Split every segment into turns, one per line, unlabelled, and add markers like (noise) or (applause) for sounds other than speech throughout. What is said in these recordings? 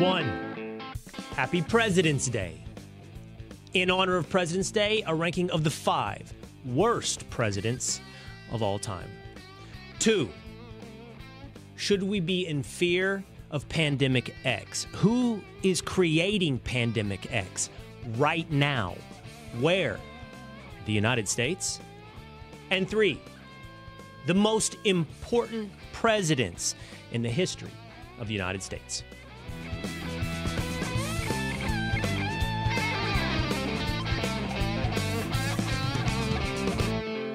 one. Happy President's Day. In honor of President's Day, a ranking of the five worst presidents of all time. Two, should we be in fear of Pandemic X? Who is creating Pandemic X right now? Where? The United States? And three, the most important presidents in the history of the United States.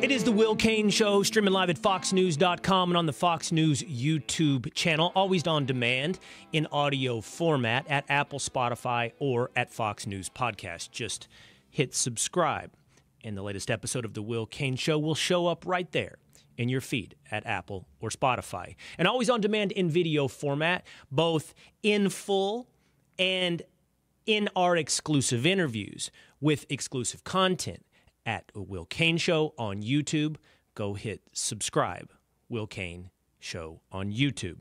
It is the Will Cain Show, streaming live at foxnews.com and on the Fox News YouTube channel, always on demand in audio format at Apple, Spotify, or at Fox News Podcast. Just hit subscribe, and the latest episode of the Will Cain Show will show up right there in your feed at Apple or Spotify. And always on demand in video format, both in full and in our exclusive interviews with exclusive content at Will Cain Show on YouTube. Go hit subscribe. Will Cain Show on YouTube.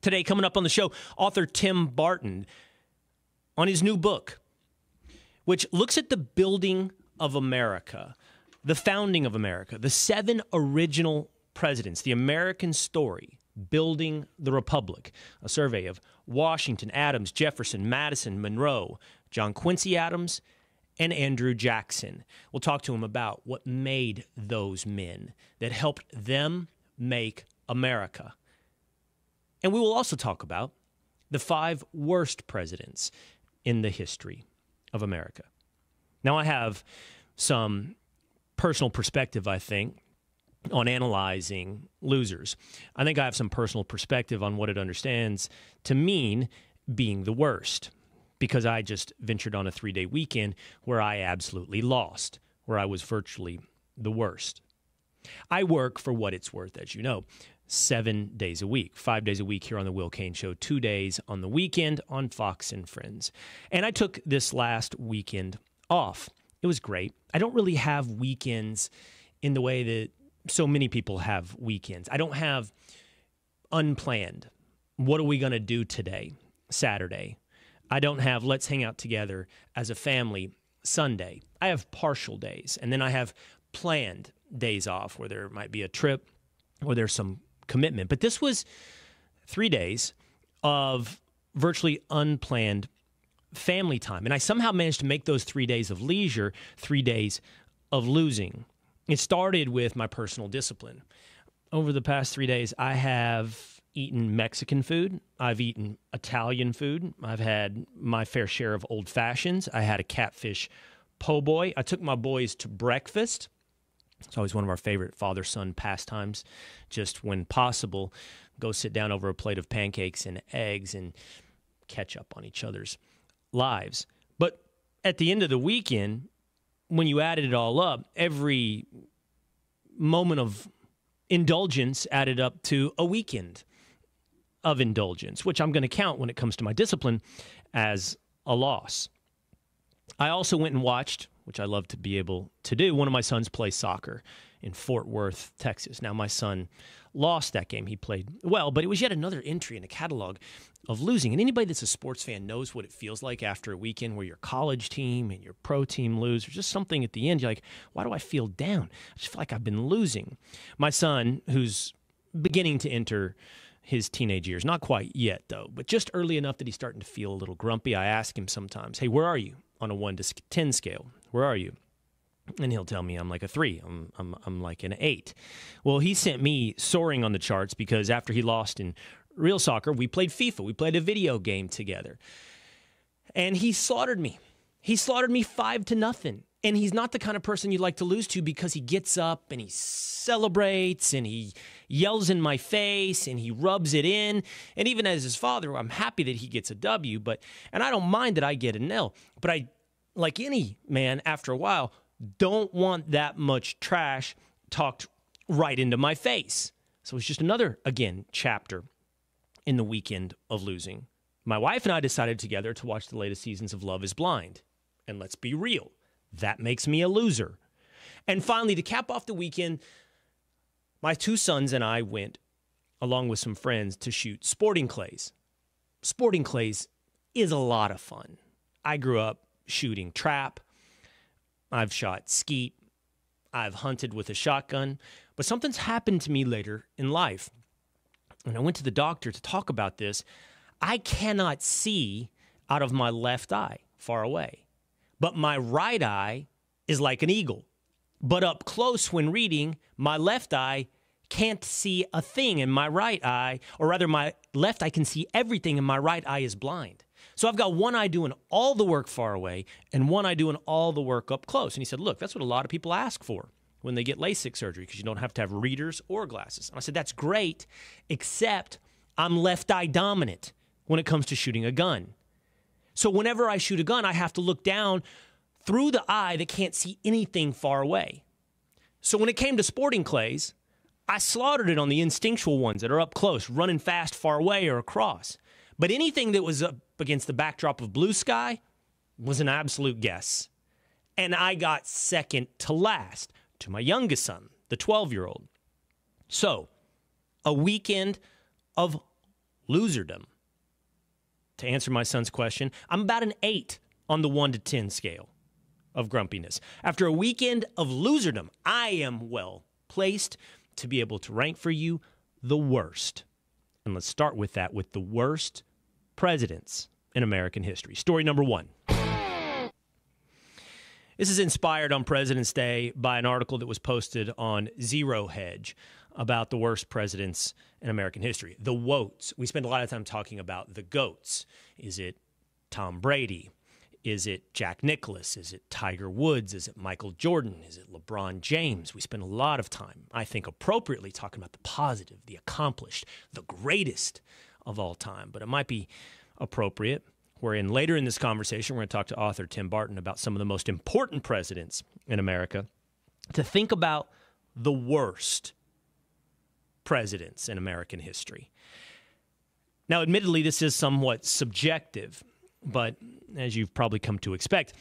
Today, coming up on the show, author Tim Barton on his new book, which looks at the building of America, the founding of America, the seven original presidents, the American story, building the Republic. A survey of Washington, Adams, Jefferson, Madison, Monroe, John Quincy Adams, and Andrew Jackson. We'll talk to him about what made those men that helped them make America. And we will also talk about the five worst presidents in the history of America. Now, I have some personal perspective, I think, on analyzing losers. I think I have some personal perspective on what it understands to mean being the worst because I just ventured on a three day weekend where I absolutely lost, where I was virtually the worst. I work for what it's worth, as you know, seven days a week, five days a week here on the Will Cain Show, two days on the weekend on Fox and Friends. And I took this last weekend off. It was great. I don't really have weekends in the way that so many people have weekends. I don't have unplanned. What are we going to do today, Saturday? I don't have let's hang out together as a family Sunday. I have partial days, and then I have planned days off where there might be a trip or there's some commitment. But this was three days of virtually unplanned family time. And I somehow managed to make those three days of leisure three days of losing. It started with my personal discipline. Over the past three days, I have eaten Mexican food. I've eaten Italian food. I've had my fair share of old fashions. I had a catfish po' boy. I took my boys to breakfast. It's always one of our favorite father son pastimes. Just when possible, go sit down over a plate of pancakes and eggs and catch up on each other's lives. But at the end of the weekend, when you added it all up, every moment of indulgence added up to a weekend of indulgence, which I'm going to count when it comes to my discipline as a loss. I also went and watched, which I love to be able to do, one of my sons play soccer in Fort Worth, Texas. Now, my son lost that game. He played well, but it was yet another entry in the catalog of losing. And anybody that's a sports fan knows what it feels like after a weekend where your college team and your pro team lose, or just something at the end. You're like, why do I feel down? I just feel like I've been losing. My son, who's beginning to enter his teenage years. Not quite yet, though, but just early enough that he's starting to feel a little grumpy. I ask him sometimes, Hey, where are you on a one to 10 scale? Where are you? And he'll tell me I'm like a three. I'm, I'm, I'm like an eight. Well, he sent me soaring on the charts because after he lost in real soccer, we played FIFA. We played a video game together. And he slaughtered me. He slaughtered me five to nothing. And he's not the kind of person you'd like to lose to because he gets up and he celebrates and he yells in my face and he rubs it in. And even as his father, I'm happy that he gets a W, but and I don't mind that I get an L. But I like any man after a while don't want that much trash talked right into my face. So it's just another again chapter in the weekend of losing. My wife and I decided together to watch the latest seasons of Love is Blind. And let's be real that makes me a loser. And finally, to cap off the weekend, my two sons and I went, along with some friends, to shoot sporting clays. sporting clays is a lot of fun. I grew up shooting trap. I've shot skeet. I've hunted with a shotgun. But something's happened to me later in life. When I went to the doctor to talk about this, I cannot see out of my left eye far away. But my right eye is like an eagle. But up close when reading, my left eye can't see a thing in my right eye, or rather, my left eye can see everything and my right eye is blind. So I've got one eye doing all the work far away and one eye doing all the work up close. And he said, Look, that's what a lot of people ask for when they get LASIK surgery because you don't have to have readers or glasses. And I said, That's great, except I'm left eye dominant when it comes to shooting a gun. So whenever I shoot a gun, I have to look down through the eye that can't see anything far away. So when it came to sporting clays, I slaughtered it on the instinctual ones that are up close, running fast far away or across. But anything that was up against the backdrop of blue sky was an absolute guess. And I got second to last to my youngest son, the 12 year old. So, a weekend of loserdom. To answer my son's question, I'm about an eight on the one to 10 scale of grumpiness. After a weekend of loserdom, I am well placed to be able to rank for you the worst. And let's start with that with the worst presidents in American history. Story number one. This is inspired on President's Day by an article that was posted on Zero Hedge about the worst presidents in American history. The WOATs. We spend a lot of time talking about the GOATs. Is it Tom Brady? Is it Jack Nicklaus? Is it Tiger Woods? Is it Michael Jordan? Is it LeBron James? We spend a lot of time, I think, appropriately talking about the positive, the accomplished, the greatest of all time. But it might be appropriate, wherein later in this conversation, we're going to talk to author Tim Barton about some of the most important presidents in America, to think about the worst presidents in American history. Now, admittedly, this is somewhat subjective but as you've probably come to expect,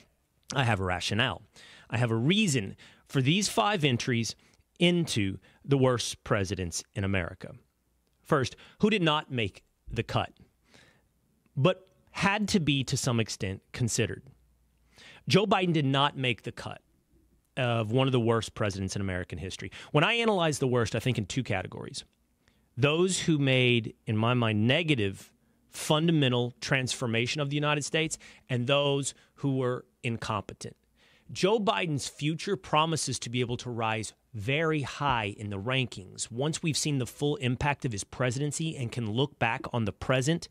I have a rationale. I have a reason for these five entries into the worst presidents in America. First, who did not make the cut, but had to be to some extent considered. Joe Biden did not make the cut of one of the worst presidents in American history. When I analyze the worst, I think in two categories those who made, in my mind, negative fundamental transformation of the United States and those who were incompetent. Joe Biden's future promises to be able to rise very high in the rankings once we've seen the full impact of his presidency and can look back on the present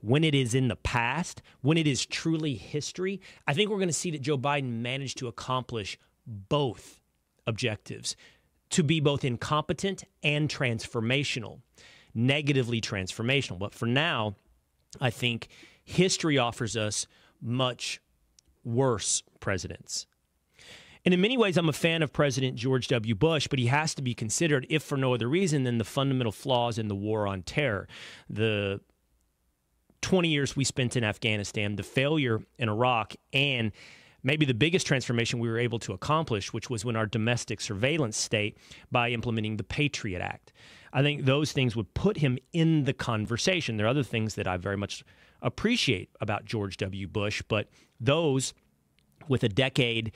when it is in the past, when it is truly history. I think we're going to see that Joe Biden managed to accomplish both objectives to be both incompetent and transformational negatively transformational. But for now, I think history offers us much worse presidents. And in many ways, I'm a fan of President George W. Bush, but he has to be considered, if for no other reason than the fundamental flaws in the war on terror. The 20 years we spent in Afghanistan, the failure in Iraq, and maybe the biggest transformation we were able to accomplish, which was when our domestic surveillance state by implementing the Patriot Act. I think those things would put him in the conversation. There are other things that I very much appreciate about George W. Bush, but those with a decade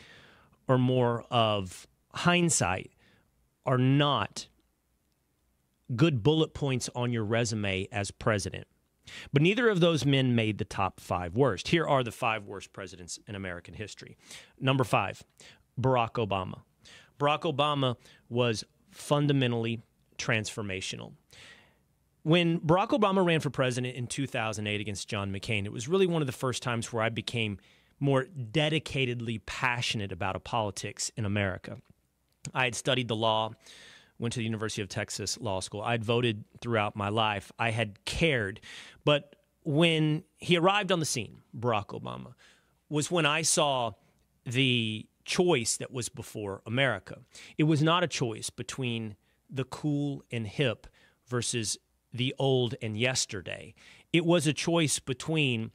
or more of hindsight are not good bullet points on your resume as president. But neither of those men made the top five worst. Here are the five worst presidents in American history. Number five, Barack Obama. Barack Obama was fundamentally transformational. When Barack Obama ran for president in 2008 against John McCain, it was really one of the first times where I became more dedicatedly passionate about a politics in America. I had studied the law, went to the University of Texas Law School. I'd voted throughout my life. I had cared. But when he arrived on the scene, Barack Obama, was when I saw the choice that was before America. It was not a choice between the cool and hip versus the old and yesterday. It was a choice between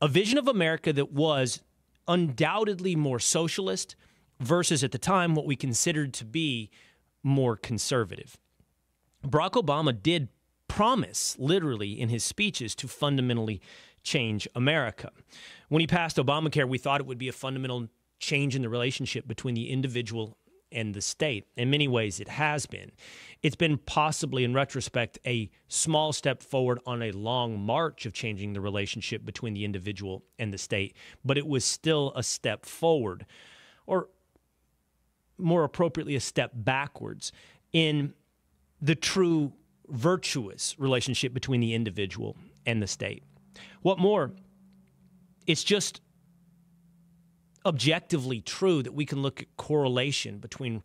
a vision of America that was undoubtedly more socialist versus at the time what we considered to be more conservative. Barack Obama did promise, literally, in his speeches to fundamentally change America. When he passed Obamacare, we thought it would be a fundamental change in the relationship between the individual and the state. In many ways, it has been. It's been possibly, in retrospect, a small step forward on a long march of changing the relationship between the individual and the state, but it was still a step forward, or more appropriately, a step backwards in the true virtuous relationship between the individual and the state. What more, it's just objectively true that we can look at correlation between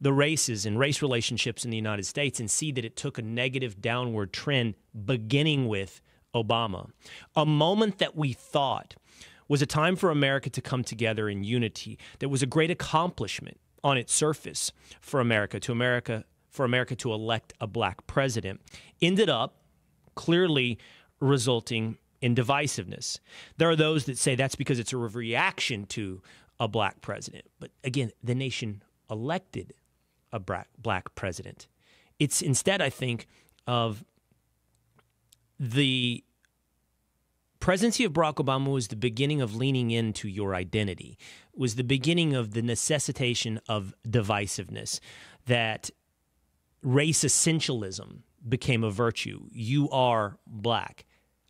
the races and race relationships in the United States and see that it took a negative downward trend beginning with Obama. A moment that we thought was a time for America to come together in unity, that was a great accomplishment on its surface for America, to America for America to elect a black president, ended up clearly resulting in divisiveness. There are those that say that's because it's a reaction to a black president. But again, the nation elected a black president. It's instead, I think, of the presidency of Barack Obama was the beginning of leaning into your identity, was the beginning of the necessitation of divisiveness, that race essentialism became a virtue. You are black.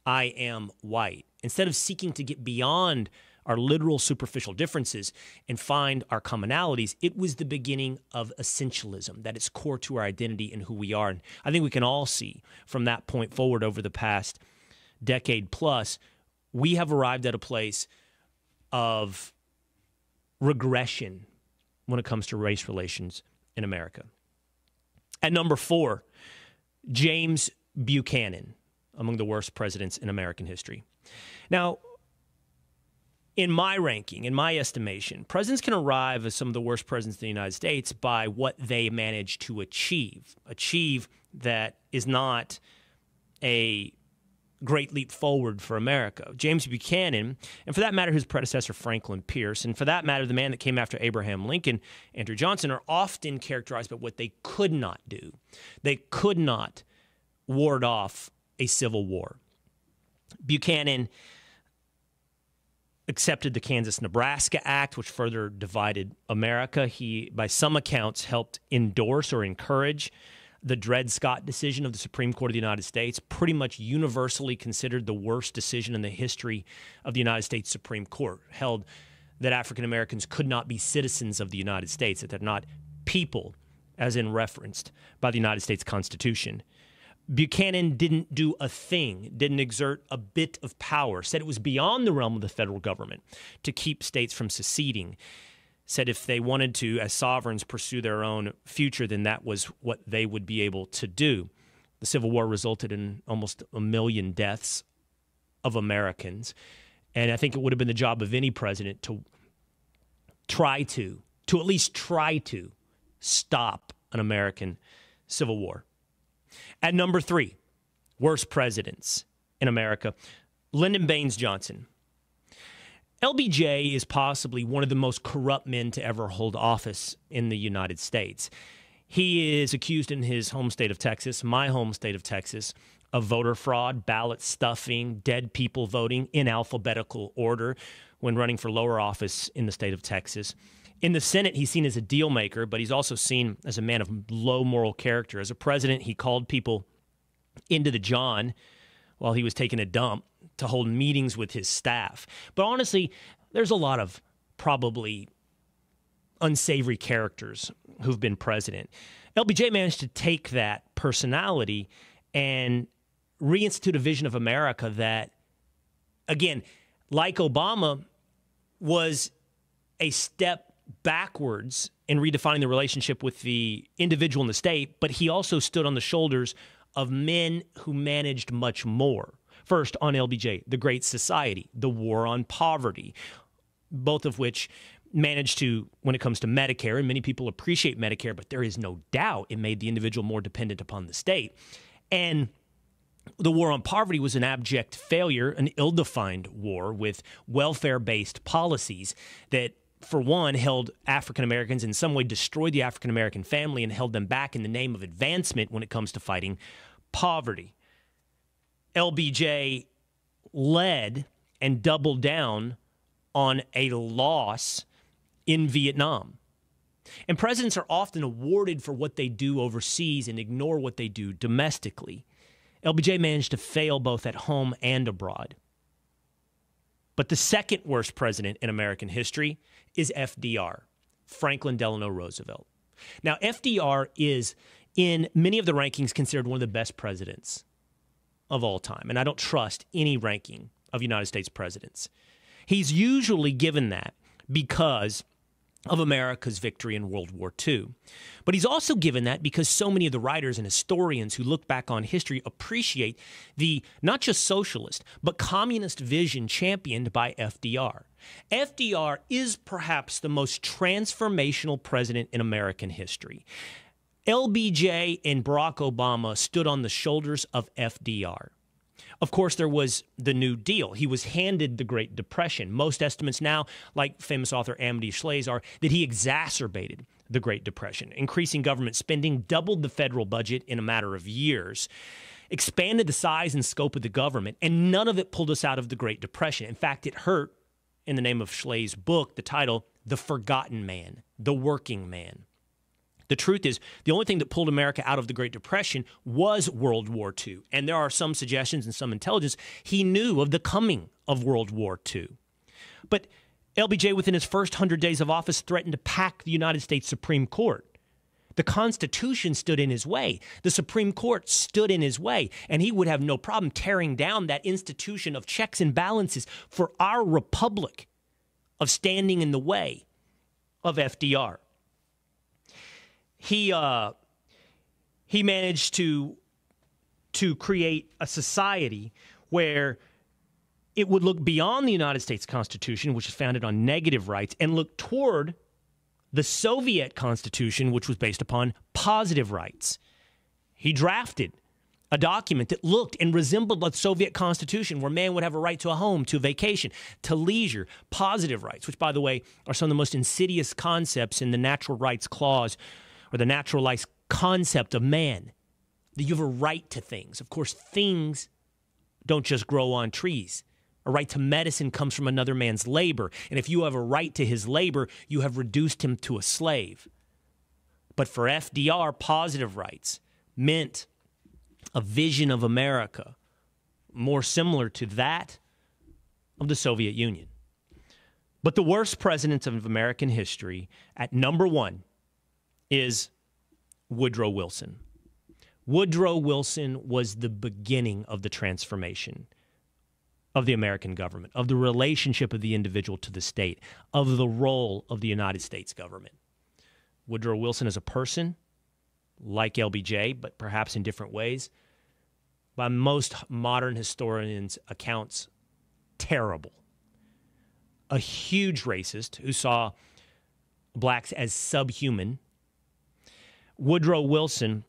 I am white. Instead of seeking to get beyond our literal superficial differences and find our commonalities, it was the beginning of essentialism, that it's core to our identity and who we are. And I think we can all see from that point forward over the past decade plus, we have arrived at a place of regression when it comes to race relations in America. At number four, James Buchanan among the worst presidents in American history. Now, in my ranking, in my estimation, presidents can arrive as some of the worst presidents in the United States by what they manage to achieve. Achieve that is not a great leap forward for America. James Buchanan, and for that matter, his predecessor, Franklin Pierce, and for that matter, the man that came after Abraham Lincoln, Andrew Johnson, are often characterized by what they could not do. They could not ward off a civil war. Buchanan accepted the Kansas Nebraska Act, which further divided America. He, by some accounts, helped endorse or encourage the Dred Scott decision of the Supreme Court of the United States, pretty much universally considered the worst decision in the history of the United States Supreme Court, held that African Americans could not be citizens of the United States, that they're not people, as in referenced by the United States Constitution. Buchanan didn't do a thing, didn't exert a bit of power, said it was beyond the realm of the federal government to keep states from seceding. Said if they wanted to, as sovereigns, pursue their own future, then that was what they would be able to do. The Civil War resulted in almost a million deaths of Americans. And I think it would have been the job of any president to try to, to at least try to stop an American Civil War. At number three, worst presidents in America, Lyndon Baines Johnson. LBJ is possibly one of the most corrupt men to ever hold office in the United States. He is accused in his home state of Texas, my home state of Texas, of voter fraud, ballot stuffing, dead people voting in alphabetical order when running for lower office in the state of Texas. In the Senate, he's seen as a deal maker, but he's also seen as a man of low moral character. As a president, he called people into the John while he was taking a dump to hold meetings with his staff. But honestly, there's a lot of probably unsavory characters who've been president. LBJ managed to take that personality and reinstitute a vision of America that, again, like Obama, was a step backwards in redefining the relationship with the individual in the state, but he also stood on the shoulders of men who managed much more. First, on LBJ, the Great Society, the War on Poverty, both of which managed to, when it comes to Medicare, and many people appreciate Medicare, but there is no doubt it made the individual more dependent upon the state. And the war on poverty was an abject failure, an ill defined war with welfare based policies that for one, held African Americans in some way destroyed the African American family and held them back in the name of advancement when it comes to fighting poverty. LBJ led and doubled down on a loss in Vietnam. And presidents are often awarded for what they do overseas and ignore what they do domestically. LBJ managed to fail both at home and abroad. But the second worst president in American history is FDR, Franklin Delano Roosevelt. Now, FDR is, in many of the rankings, considered one of the best presidents of all time. And I don't trust any ranking of United States presidents. He's usually given that because of America's victory in World War II. But he's also given that because so many of the writers and historians who look back on history appreciate the not just socialist, but communist vision championed by FDR. FDR is perhaps the most transformational president in American history. LBJ and Barack Obama stood on the shoulders of FDR. Of course, there was the New Deal. He was handed the Great Depression. Most estimates now, like famous author Amity Shlaes, are that he exacerbated the Great Depression, increasing government spending, doubled the federal budget in a matter of years, expanded the size and scope of the government, and none of it pulled us out of the Great Depression. In fact, it hurt, in the name of Shlaes' book, the title, The Forgotten Man, The Working Man. The truth is, the only thing that pulled America out of the Great Depression was World War II. And there are some suggestions and some intelligence he knew of the coming of World War II. But LBJ, within his first 100 days of office, threatened to pack the United States Supreme Court. The Constitution stood in his way. The Supreme Court stood in his way. And he would have no problem tearing down that institution of checks and balances for our republic of standing in the way of FDR he uh, he managed to to create a society where it would look beyond the United States Constitution, which is founded on negative rights, and look toward the Soviet Constitution, which was based upon positive rights. He drafted a document that looked and resembled the Soviet Constitution, where man would have a right to a home, to vacation, to leisure, positive rights, which, by the way, are some of the most insidious concepts in the Natural Rights Clause or the naturalized concept of man, that you have a right to things. Of course, things don't just grow on trees. A right to medicine comes from another man's labor. And if you have a right to his labor, you have reduced him to a slave. But for FDR, positive rights meant a vision of America more similar to that of the Soviet Union. But the worst presidents of American history, at number one, is Woodrow Wilson. Woodrow Wilson was the beginning of the transformation of the American government, of the relationship of the individual to the state, of the role of the United States government. Woodrow Wilson as a person, like LBJ, but perhaps in different ways, by most modern historians' accounts, terrible. A huge racist who saw blacks as subhuman Woodrow Wilson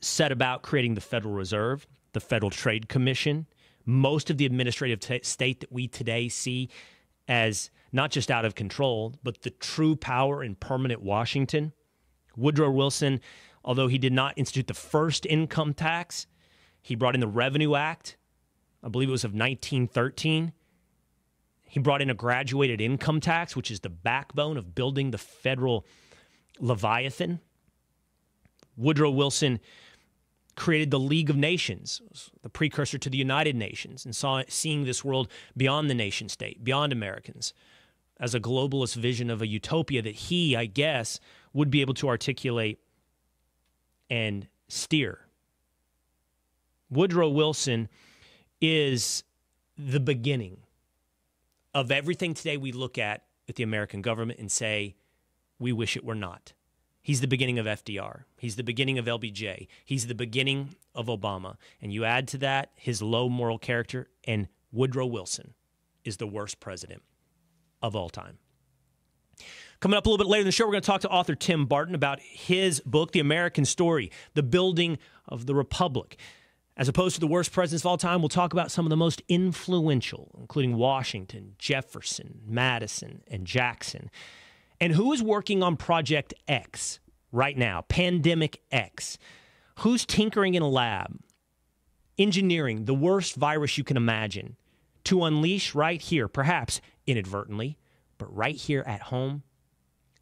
set about creating the Federal Reserve, the Federal Trade Commission, most of the administrative t- state that we today see as not just out of control, but the true power in permanent Washington. Woodrow Wilson, although he did not institute the first income tax, he brought in the Revenue Act. I believe it was of 1913. He brought in a graduated income tax, which is the backbone of building the federal Leviathan. Woodrow Wilson created the League of Nations, the precursor to the United Nations, and saw seeing this world beyond the nation state, beyond Americans, as a globalist vision of a utopia that he, I guess, would be able to articulate and steer. Woodrow Wilson is the beginning of everything today we look at with the American government and say, we wish it were not. He's the beginning of FDR. He's the beginning of LBJ. He's the beginning of Obama. And you add to that his low moral character, and Woodrow Wilson is the worst president of all time. Coming up a little bit later in the show, we're going to talk to author Tim Barton about his book, The American Story The Building of the Republic. As opposed to the worst presidents of all time, we'll talk about some of the most influential, including Washington, Jefferson, Madison, and Jackson. And who is working on Project X right now? Pandemic X. Who's tinkering in a lab engineering the worst virus you can imagine to unleash right here, perhaps inadvertently, but right here at home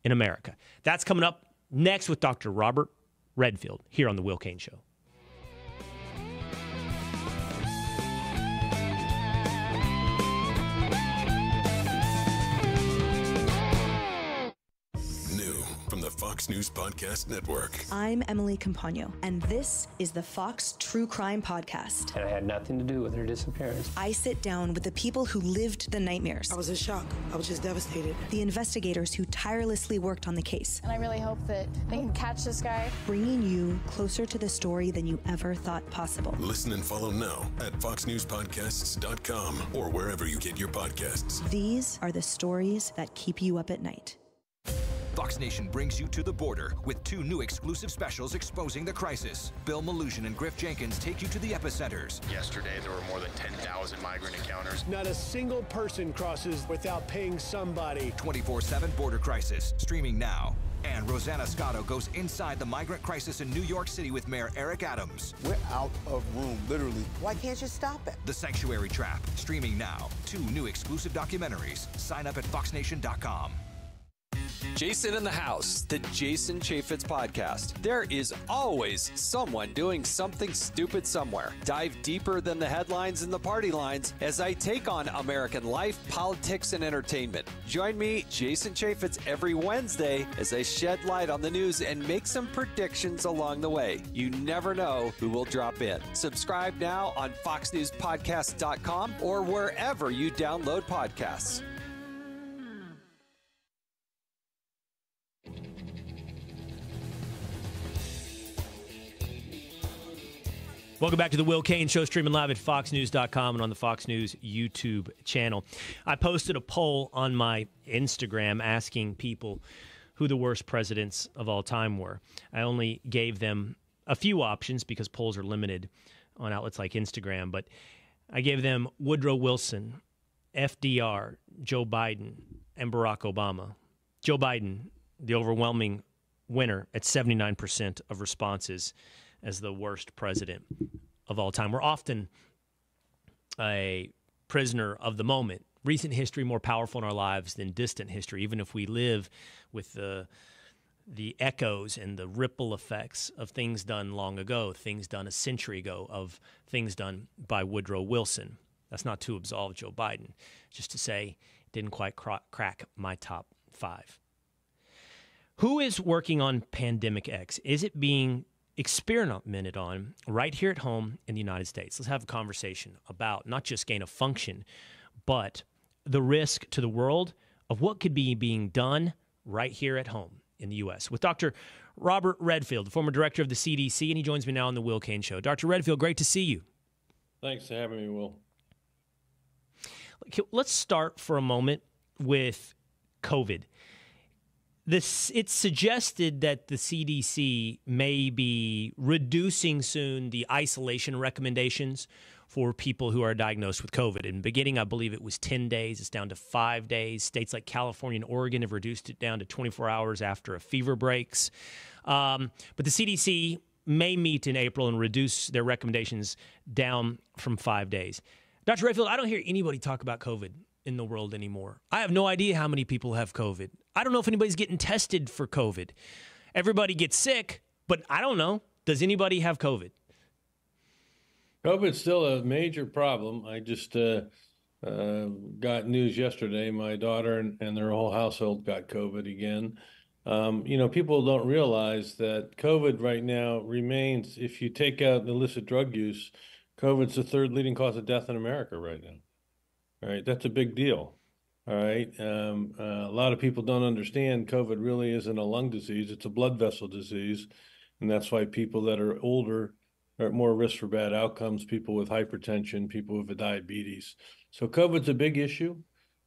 in America. That's coming up next with Dr. Robert Redfield here on The Will Cain Show.
Fox News Podcast Network.
I'm Emily Compagno, and this is the Fox True Crime Podcast.
And I had nothing to do with her disappearance.
I sit down with the people who lived the nightmares.
I was in shock. I was just devastated.
The investigators who tirelessly worked on the case.
And I really hope that they can catch this guy.
Bringing you closer to the story than you ever thought possible.
Listen and follow now at foxnewspodcasts.com or wherever you get your podcasts.
These are the stories that keep you up at night.
Fox Nation brings you to the border with two new exclusive specials exposing the crisis. Bill Melugin and Griff Jenkins take you to the epicenters.
Yesterday, there were more than 10,000 migrant encounters.
Not a single person crosses without paying somebody.
24 7 Border Crisis, streaming now. And Rosanna Scotto goes inside the migrant crisis in New York City with Mayor Eric Adams.
We're out of room, literally.
Why can't you stop it?
The Sanctuary Trap, streaming now. Two new exclusive documentaries. Sign up at foxnation.com.
Jason in the House, the Jason Chaffetz podcast. There is always someone doing something stupid somewhere. Dive deeper than the headlines and the party lines as I take on American life, politics, and entertainment. Join me, Jason Chaffetz, every Wednesday as I shed light on the news and make some predictions along the way. You never know who will drop in. Subscribe now on FoxNewsPodcast.com or wherever you download podcasts.
Welcome back to the Will Cain Show, streaming live at foxnews.com and on the Fox News YouTube channel. I posted a poll on my Instagram asking people who the worst presidents of all time were. I only gave them a few options because polls are limited on outlets like Instagram, but I gave them Woodrow Wilson, FDR, Joe Biden, and Barack Obama. Joe Biden, the overwhelming winner at 79% of responses as the worst president of all time. We're often a prisoner of the moment. Recent history more powerful in our lives than distant history, even if we live with the the echoes and the ripple effects of things done long ago, things done a century ago, of things done by Woodrow Wilson. That's not to absolve Joe Biden, just to say didn't quite crack my top five. Who is working on Pandemic X? Is it being experimented on right here at home in the United States. Let's have a conversation about not just gain of function, but the risk to the world of what could be being done right here at home in the U.S. with Dr. Robert Redfield, former director of the CDC, and he joins me now on the Will Cain Show. Dr. Redfield, great to see you.
Thanks for having me, Will.
Let's start for a moment with COVID this it's suggested that the CDC may be reducing soon the isolation recommendations for people who are diagnosed with COVID. In the beginning, I believe it was 10 days. It's down to five days. States like California and Oregon have reduced it down to 24 hours after a fever breaks. Um, but the CDC may meet in April and reduce their recommendations down from five days. Dr. Redfield, I don't hear anybody talk about COVID in the world anymore. I have no idea how many people have COVID. I don't know if anybody's getting tested for COVID. Everybody gets sick, but I don't know. Does anybody have COVID?
COVID's still a major problem. I just uh, uh, got news yesterday. My daughter and, and, their whole household got COVID again. Um, you know, people don't realize that COVID right now remains, if you take out illicit drug use, COVID's the third leading cause of death in America right now. All right, that's a big deal. All right, um, uh, a lot of people don't understand COVID really isn't a lung disease; it's a blood vessel disease, and that's why people that are older are at more risk for bad outcomes. People with hypertension, people with a diabetes. So COVID's a big issue.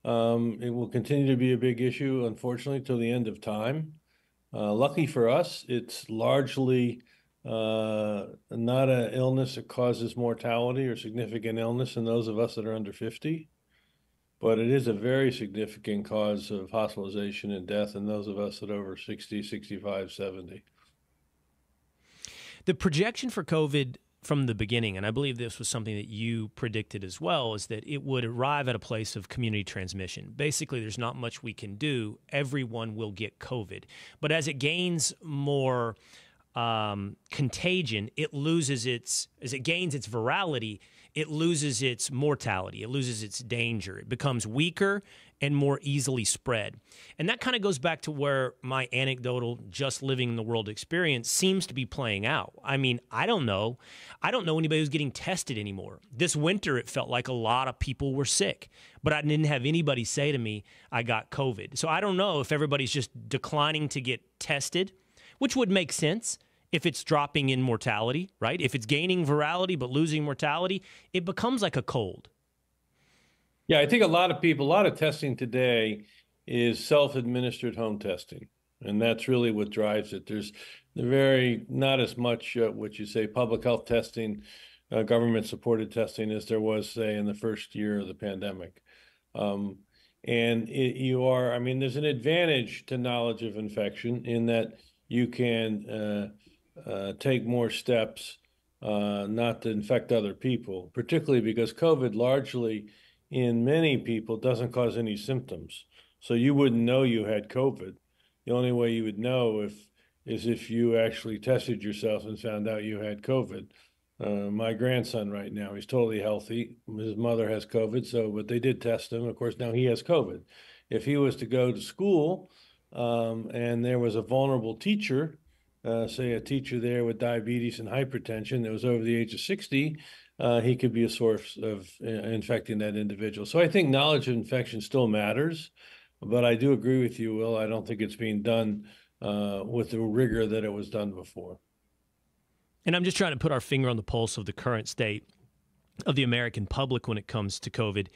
Um, it will continue to be a big issue, unfortunately, till the end of time. Uh, lucky for us, it's largely uh, not an illness that causes mortality or significant illness in those of us that are under 50 but it is a very significant cause of hospitalization and death in those of us that are over 60, 65, 70.
The projection for COVID from the beginning, and I believe this was something that you predicted as well, is that it would arrive at a place of community transmission. Basically, there's not much we can do. Everyone will get COVID. But as it gains more um, contagion, it loses its, as it gains its virality, it loses its mortality, it loses its danger. It becomes weaker and more easily spread. And that kind of goes back to where my anecdotal just living in the world experience seems to be playing out. I mean, I don't know. I don't know anybody who's getting tested anymore. This winter, it felt like a lot of people were sick, but I didn't have anybody say to me, I got COVID. So I don't know if everybody's just declining to get tested, which would make sense if it's dropping in mortality, right? If it's gaining virality but losing mortality, it becomes like a cold.
Yeah, I think a lot of people, a lot of testing today is self-administered home testing, and that's really what drives it. There's very not as much uh, what you say public health testing, uh, government-supported testing as there was, say, in the first year of the pandemic. Um, and it, you are, I mean, there's an advantage to knowledge of infection in that you can uh, uh take more steps uh, not to infect other people, particularly because COVID largely in many people doesn't cause any symptoms. So you wouldn't know you had COVID. The only way you would know if is if you actually tested yourself and found out you had COVID. Uh, my grandson right now, he's totally healthy. His mother has COVID, so but they did test him. Of course, now he has COVID. If he was to go to school um, and there was a vulnerable teacher, uh, say a teacher there with diabetes and hypertension that was over the age of 60, uh, he could be a source of uh, infecting that individual. So I think knowledge of infection still matters, but I do agree with you, Will. I don't think it's being done uh, with the rigor that it was done before.
And I'm just trying to put our finger on the pulse of the current state of the American public when it comes to COVID.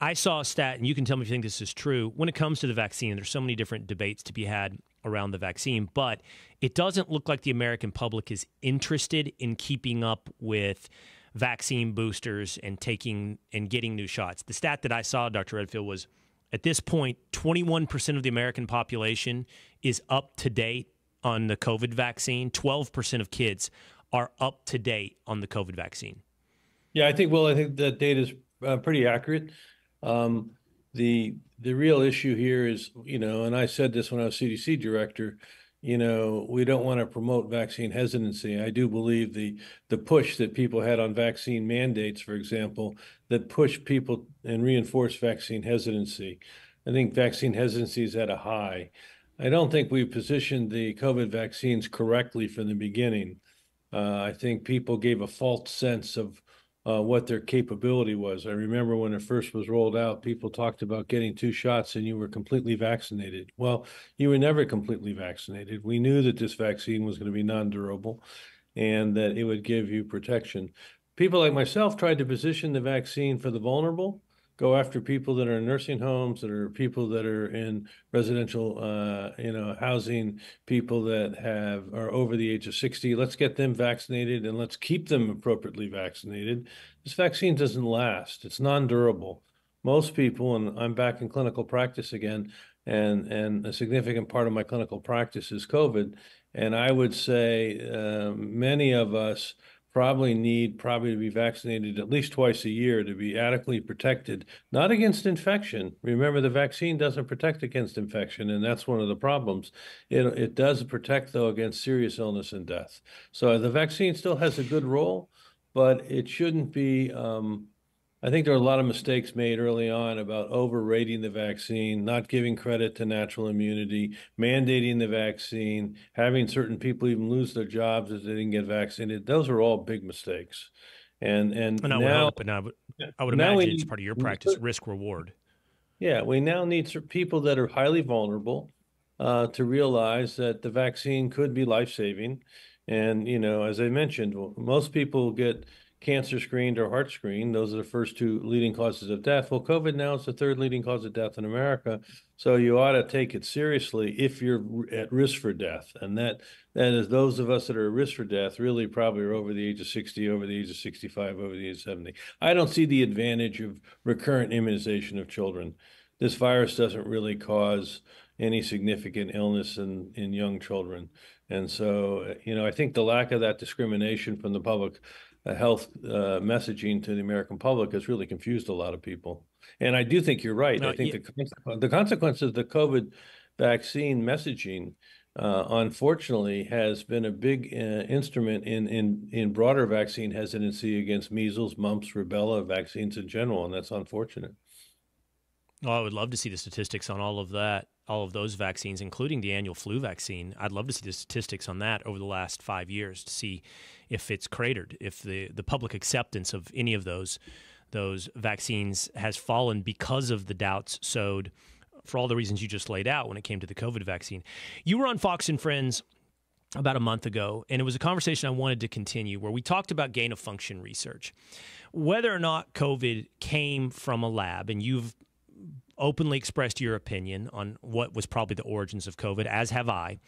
I saw a stat, and you can tell me if you think this is true. When it comes to the vaccine, there's so many different debates to be had around the vaccine, but it doesn't look like the American public is interested in keeping up with vaccine boosters and taking and getting new shots. The stat that I saw, Dr. Redfield, was at this point, 21% of the American population is up to date on the COVID vaccine. 12% of kids are up to date on the COVID vaccine.
Yeah, I think, well, I think that data is uh, pretty accurate. Um, the the real issue here is, you know, and I said this when I was CDC director, you know, we don't want to promote vaccine hesitancy. I do believe the the push that people had on vaccine mandates, for example, that pushed people and reinforced vaccine hesitancy. I think vaccine hesitancy is at a high. I don't think we positioned the COVID vaccines correctly from the beginning. Uh, I think people gave a false sense of uh, what their capability was. I remember when it first was rolled out, people talked about getting two shots and you were completely vaccinated. Well, you were never completely vaccinated. We knew that this vaccine was going to be non durable and that it would give you protection. People like myself tried to position the vaccine for the vulnerable go after people that are in nursing homes, that are people that are in residential, uh, you know, housing, people that have are over the age of 60. Let's get them vaccinated and let's keep them appropriately vaccinated. This vaccine doesn't last. It's non-durable. Most people, and I'm back in clinical practice again, and and a significant part of my clinical practice is COVID. And I would say uh, many of us probably need probably to be vaccinated at least twice a year to be adequately protected, not against infection. Remember, the vaccine doesn't protect against infection, and that's one of the problems. It, it does protect, though, against serious illness and death. So the vaccine still has a good role, but it shouldn't be um, I think there were a lot of mistakes made early on about overrating the vaccine, not giving credit to natural immunity, mandating the vaccine, having certain people even lose their jobs if they didn't get vaccinated. Those are all big mistakes. And and, now,
would hope, and I would, I would imagine it's part of your practice, risk reward.
Yeah, we now need people that are highly vulnerable uh, to realize that the vaccine could be life saving. And you know, as I mentioned, most people get cancer screened or heart screened. Those are the first two leading causes of death. Well, COVID now is the third leading cause of death in America. So you ought to take it seriously if you're at risk for death. And that that is those of us that are at risk for death really probably are over the age of 60, over the age of 65, over the age of 70. I don't see the advantage of recurrent immunization of children. This virus doesn't really cause any significant illness in, in young children. And so, you know, I think the lack of that discrimination from the public health uh, messaging to the American public has really confused a lot of people. And I do think you're right. No, I think yeah. the, the consequences of the COVID vaccine messaging, uh, unfortunately, has been a big uh, instrument in, in, in broader vaccine hesitancy against measles, mumps, rubella vaccines in general. And that's unfortunate.
Well, I would love to see the statistics on all of that, all of those vaccines, including the annual flu vaccine. I'd love to see the statistics on that over the last five years to see if it's cratered, if the, the public acceptance of any of those those vaccines has fallen because of the doubts sowed for all the reasons you just laid out when it came to the COVID vaccine. You were on Fox and Friends about a month ago, and it was a conversation I wanted to continue where we talked about gain of function research. Whether or not COVID came from a lab, and you've openly expressed your opinion on what was probably the origins of COVID, as have I.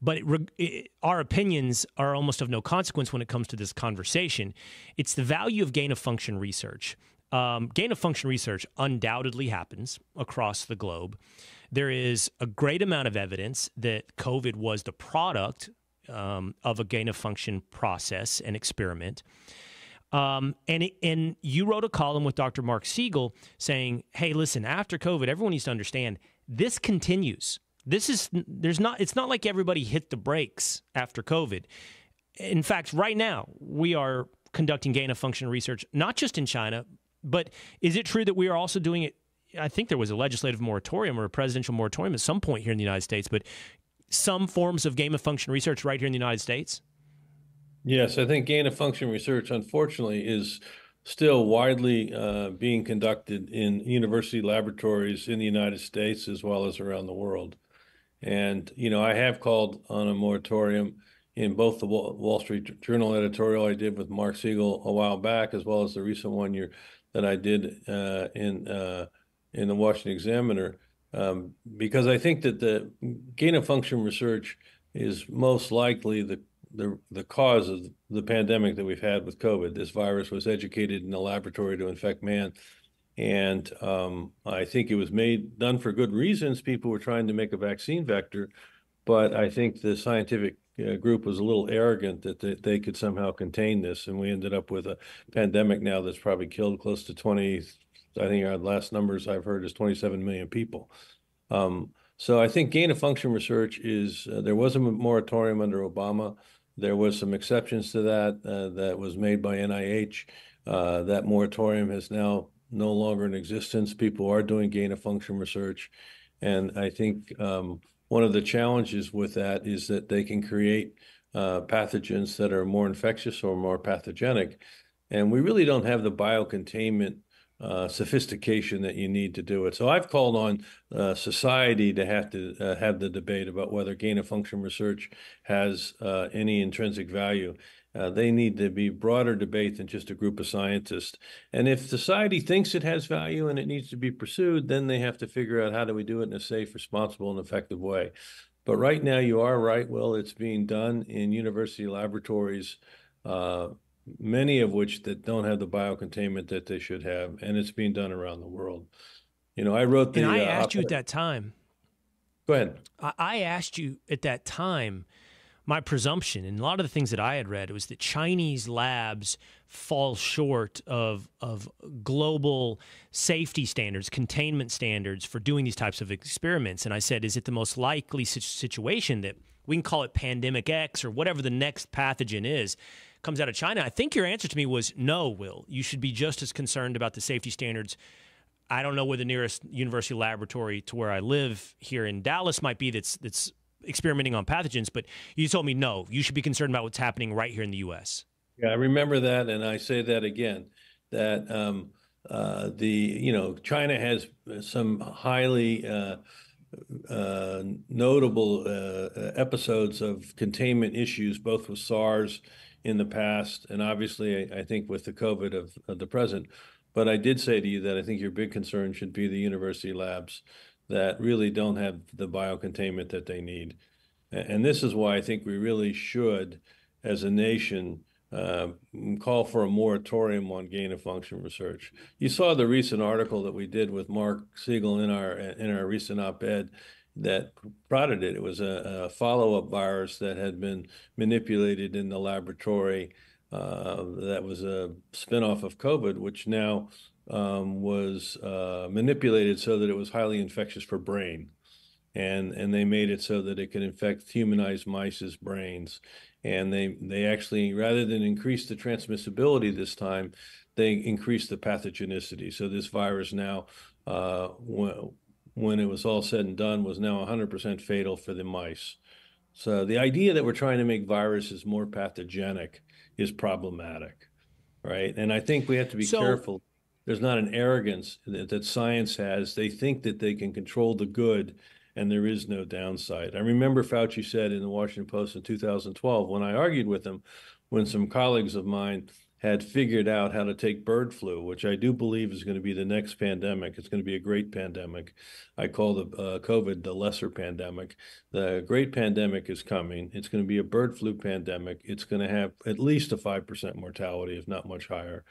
But it, it, our opinions are almost of no consequence when it comes to this conversation. It's the value of gain of function research. Um, gain of function research undoubtedly happens across the globe. There is a great amount of evidence that COVID was the product um, of a gain of function process and experiment. Um, and and you wrote a column with Dr. Mark Siegel saying, "Hey, listen, after COVID, everyone needs to understand this continues. This is there's not it's not like everybody hit the brakes after COVID. In fact, right now we are conducting gain of function research not just in China, but is it true that we are also doing it I think there was a legislative moratorium or a presidential moratorium at some point here in the United States, but some forms of gain of function research right here in the United States?
Yes, I think gain of function research, unfortunately, is still widely uh, being conducted in university laboratories in the United States as well as around the world. And, you know, I have called on a moratorium in both the Wall Street Journal editorial I did with Mark Siegel a while back, as well as the recent one year that I did uh, in uh, in the Washington Examiner, um, because I think that the gain of function research is most likely the the the cause of the pandemic that we've had with COVID. This virus was educated in a laboratory to infect man, and um, I think it was made done for good reasons. People were trying to make a vaccine vector, but I think the scientific uh, group was a little arrogant that they, they, could somehow contain this, and we ended up with a pandemic now that's probably killed close to 20. I think our last numbers I've heard is 27 million people. Um, so I think gain of function research is uh, there was a moratorium under Obama. There was some exceptions to that uh, that was made by NIH. Uh, that moratorium has now no longer in existence. People are doing gain of function research. And I think um, one of the challenges with that is that they can create uh, pathogens that are more infectious or more pathogenic. And we really don't have the biocontainment uh, sophistication that you need to do it. So I've called on uh, society to have to uh, have the debate about whether gain of function research has uh, any intrinsic value. Uh, they need to be broader debate than just a group of scientists. And if society thinks it has value and it needs to be pursued, then they have to figure out how do we do it in a safe, responsible, and effective way. But right now, you are right, Will. It's being done in university laboratories, uh, many of which that don't have the biocontainment that they should have, and it's being done around the world. You know, I wrote the.
And I uh, asked you at that time.
Go ahead.
I asked you at that time my presumption, and a lot of the things that I had read, was that Chinese labs fall short of of global safety standards, containment standards for doing these types of experiments. And I said, is it the most likely situation that we can call it pandemic X or whatever the next pathogen is? Comes out of China. I think your answer to me was no, Will. You should be just as concerned about the safety standards I don't know where the nearest university laboratory to where I live here in Dallas might be that's that's experimenting on pathogens, but you told me no, you should be concerned about what's happening right here in the U.S.
Yeah, I remember that, and I say that again that um, uh, the you know China has some highly uh, uh, notable uh, episodes of containment issues, both with SARS in the past, and obviously I, I think with the COVID of, of the present. But I did say to you that I think your big concern should be the university labs that really don't have the biocontainment that they need. And this is why I think we really should, as a nation, uh, call for a moratorium on gain of function research. You saw the recent article that we did with Mark Siegel in our in our recent op-ed that prodded it. It was a, a follow-up virus that had been manipulated in the laboratory uh, that was a spinoff of COVID, which now um, was uh, manipulated so that it was highly infectious for brain. And, and they made it so that it could infect humanized mice's brains. And they, they actually, rather than increase the transmissibility this time, they increased the pathogenicity. So this virus now, uh, when it was all said and done, was now 100% fatal for the mice. So the idea that we're trying to make viruses more pathogenic is problematic, right? And I think we have to be so, careful there's not an arrogance that, that science has. They think that they can control the good and there is no downside. I remember Fauci said in the Washington Post in 2012 when I argued with him, when some colleagues of mine had figured out how to take bird flu, which I do believe is going to be the next pandemic. It's going to be a great pandemic. I call the uh, COVID the lesser pandemic. The great pandemic is coming. It's going to be a bird flu pandemic. It's going to have at least a 5% mortality, if not much higher.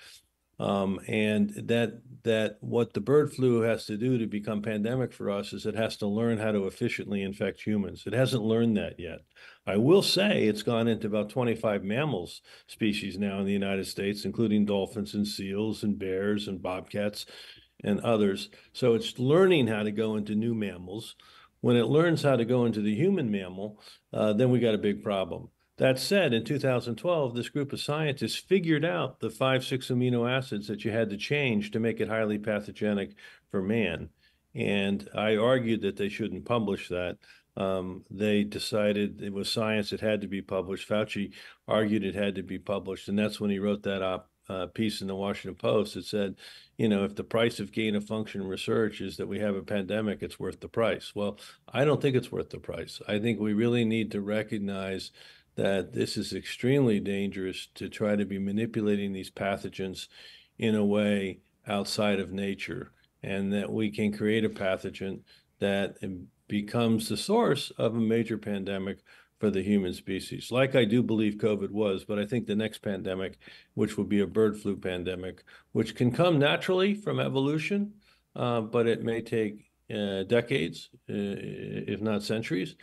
Um, and that that what the bird flu has to do to become pandemic for us is it has to learn how to efficiently infect humans. It hasn't learned that yet. I will say it's gone into about 25 mammals species now in the United States, including dolphins and seals and bears and bobcats and others. So it's learning how to go into new mammals. When it learns how to go into the human mammal, uh, then we got a big problem. That said, in 2012, this group of scientists figured out the five, six amino acids that you had to change to make it highly pathogenic for man. And I argued that they shouldn't publish that. Um, they decided it was science, it had to be published. Fauci argued it had to be published. And that's when he wrote that op, uh, piece in the Washington Post that said, you know, if the price of gain of function research is that we have a pandemic, it's worth the price. Well, I don't think it's worth the price. I think we really need to recognize that this is extremely dangerous to try to be manipulating these pathogens in a way outside of nature, and that we can create a pathogen that becomes the source of a major pandemic for the human species, like I do believe COVID was. But I think the next pandemic, which will be a bird flu pandemic, which can come naturally from evolution, uh, but it may take uh, decades, uh, if not centuries.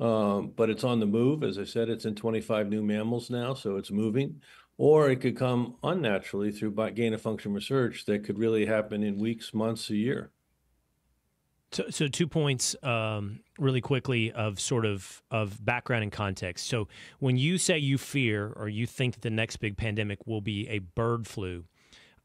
Um, but it's on the move. As I said, it's in 25 new mammals now, so it's moving. Or it could come unnaturally through gain of function research that could really happen in weeks, months, a year.
So, so two points um, really quickly of sort of of background and context. So, when you say you fear or you think that the next big pandemic will be a bird flu,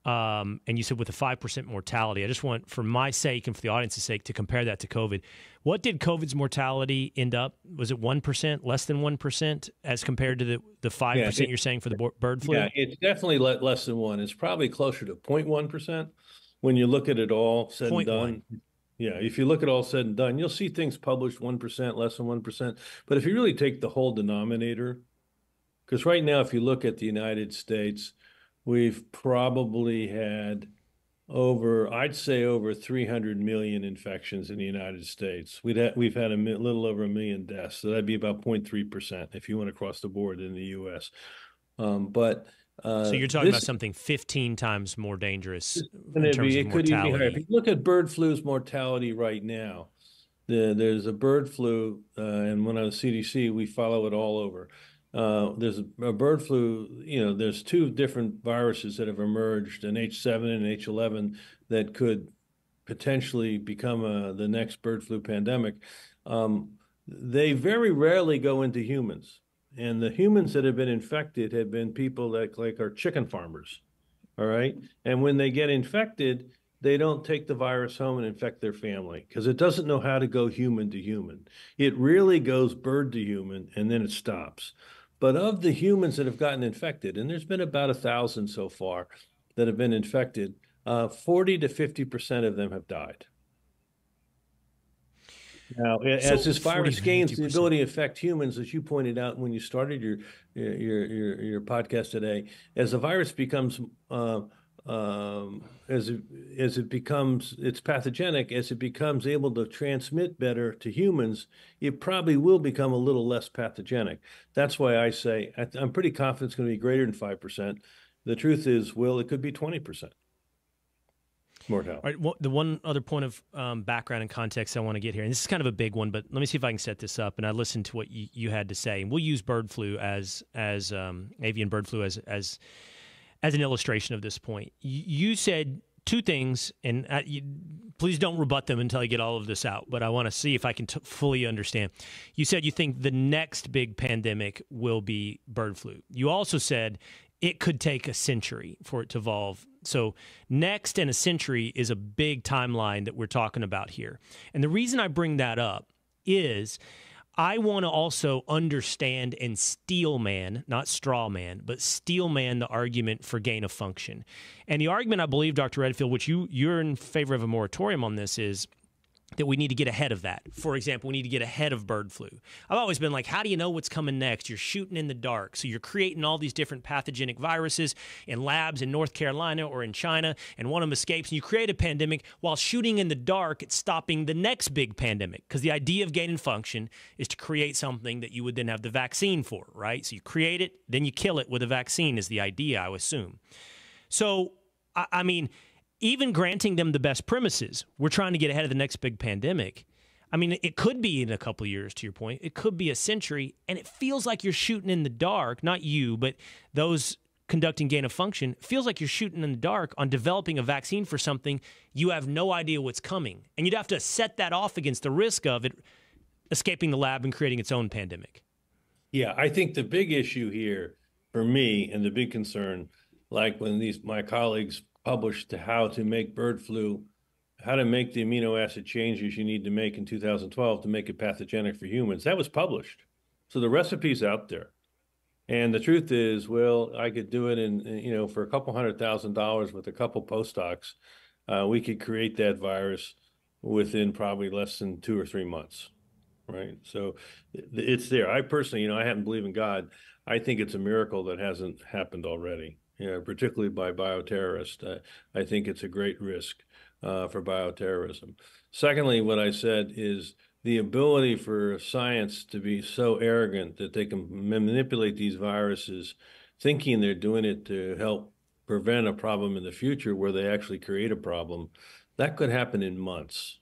um, and you said with a 5% mortality. I just want, for my sake and for the audience's sake, to compare that to COVID. What did COVID's mortality end up? Was it 1%, less than 1% as compared to the, the 5% yeah, it, you're saying for the bird flu?
Yeah, it's definitely less than 1. It's probably closer to 0.1% when you look at it all said and done. 1. Yeah, if you look at all said and done, you'll see things published 1%, less than 1%. But if you really take the whole denominator, because right now, if you look at the United States, we've probably had over, I'd say over 300 million infections in the United States. We'd ha- we've had a mi- little over a million deaths. So that'd be about 0.3% if you went across the board in the US. Um, but uh,
so you're talking this, about something 15 times more dangerous in terms be, of mortality.
If you look at bird flu's mortality right now, the, there's a bird flu, uh, and when I was CDC, we follow it all over. Uh, there's a, bird flu, you know, there's two different viruses that have emerged, an H7 and an H11, that could potentially become a, uh, the next bird flu pandemic. Um, they very rarely go into humans. And the humans that have been infected have been people that like are chicken farmers. All right. And when they get infected, they don't take the virus home and infect their family because it doesn't know how to go human to human. It really goes bird to human and then it stops. But of the humans that have gotten infected, and there's been about a thousand so far that have been infected, uh, 40 to 50% of them have died. Now, so as this virus gains the ability to affect humans, as you pointed out when you started your your your, your podcast today, as the virus becomes uh, um, as it, as it becomes it's pathogenic as it becomes able to transmit better to humans it probably will become a little less pathogenic that's why i say I, am pretty confident it's going to be greater than 5% the truth is will it could be 20% more mortality.
All right, well, the one other point of um, background and context I want to get here, and this is kind of a big one, but let me see if I can set this up. And I listened to what you, you had to say, and we'll use bird flu as as um, avian bird flu as as as an illustration of this point. You, said two things, and uh, you, please don't rebut them until I get all of this out. But I want to see if I can t- fully understand. You said you think the next big pandemic will be bird flu. You also said it could take a century for it to evolve. So, next and a century is a big timeline that we're talking about here. And the reason I bring that up is I want to also understand and steel man, not straw man, but steel man the argument for gain of function. And the argument I believe, Dr. Redfield, which you you're in favor of a moratorium on this, is that we need to get ahead of that. For example, we need to get ahead of bird flu. I've always been like, how do you know what's coming next? You're shooting in the dark. So you're creating all these different pathogenic viruses in labs in North Carolina or in China, and one of them escapes, and you create a pandemic while shooting in the dark at stopping the next big pandemic. Because the idea of gain and function is to create something that you would then have the vaccine for, right? So you create it, then you kill it with a vaccine, is the idea, I assume. So, I, I mean, even granting them the best premises, we're trying to get ahead of the next big pandemic. I mean, it could be in a couple years, to your point. It could be a century, and it feels like you're shooting in the dark. Not you, but those conducting gain of function feels like you're shooting in the dark on developing a vaccine for something you have no idea what's coming. And you'd have to set that off against the risk of it escaping the lab and creating its own pandemic.
Yeah, I think the big issue here for me and the big concern, like when these my colleagues published to how to make bird flu, how to make the amino acid changes you need to make in 2012 to make it pathogenic for humans. That was published. So the recipe's out there. And the truth is, well, I could do it in, you know, for a couple hundred thousand dollars with a couple postdocs, uh, we could create that virus within probably less than two or three months, right? So it's there. I personally, you know, I happen to believe in God. I think it's a miracle that hasn't happened already you know, particularly by bioterrorists. Uh, I think it's a great risk uh, for bioterrorism. Secondly, what I said is the ability for science to be so arrogant that they can manipulate these viruses, thinking they're doing it to help prevent a problem in the future where they actually create a problem, that could happen in months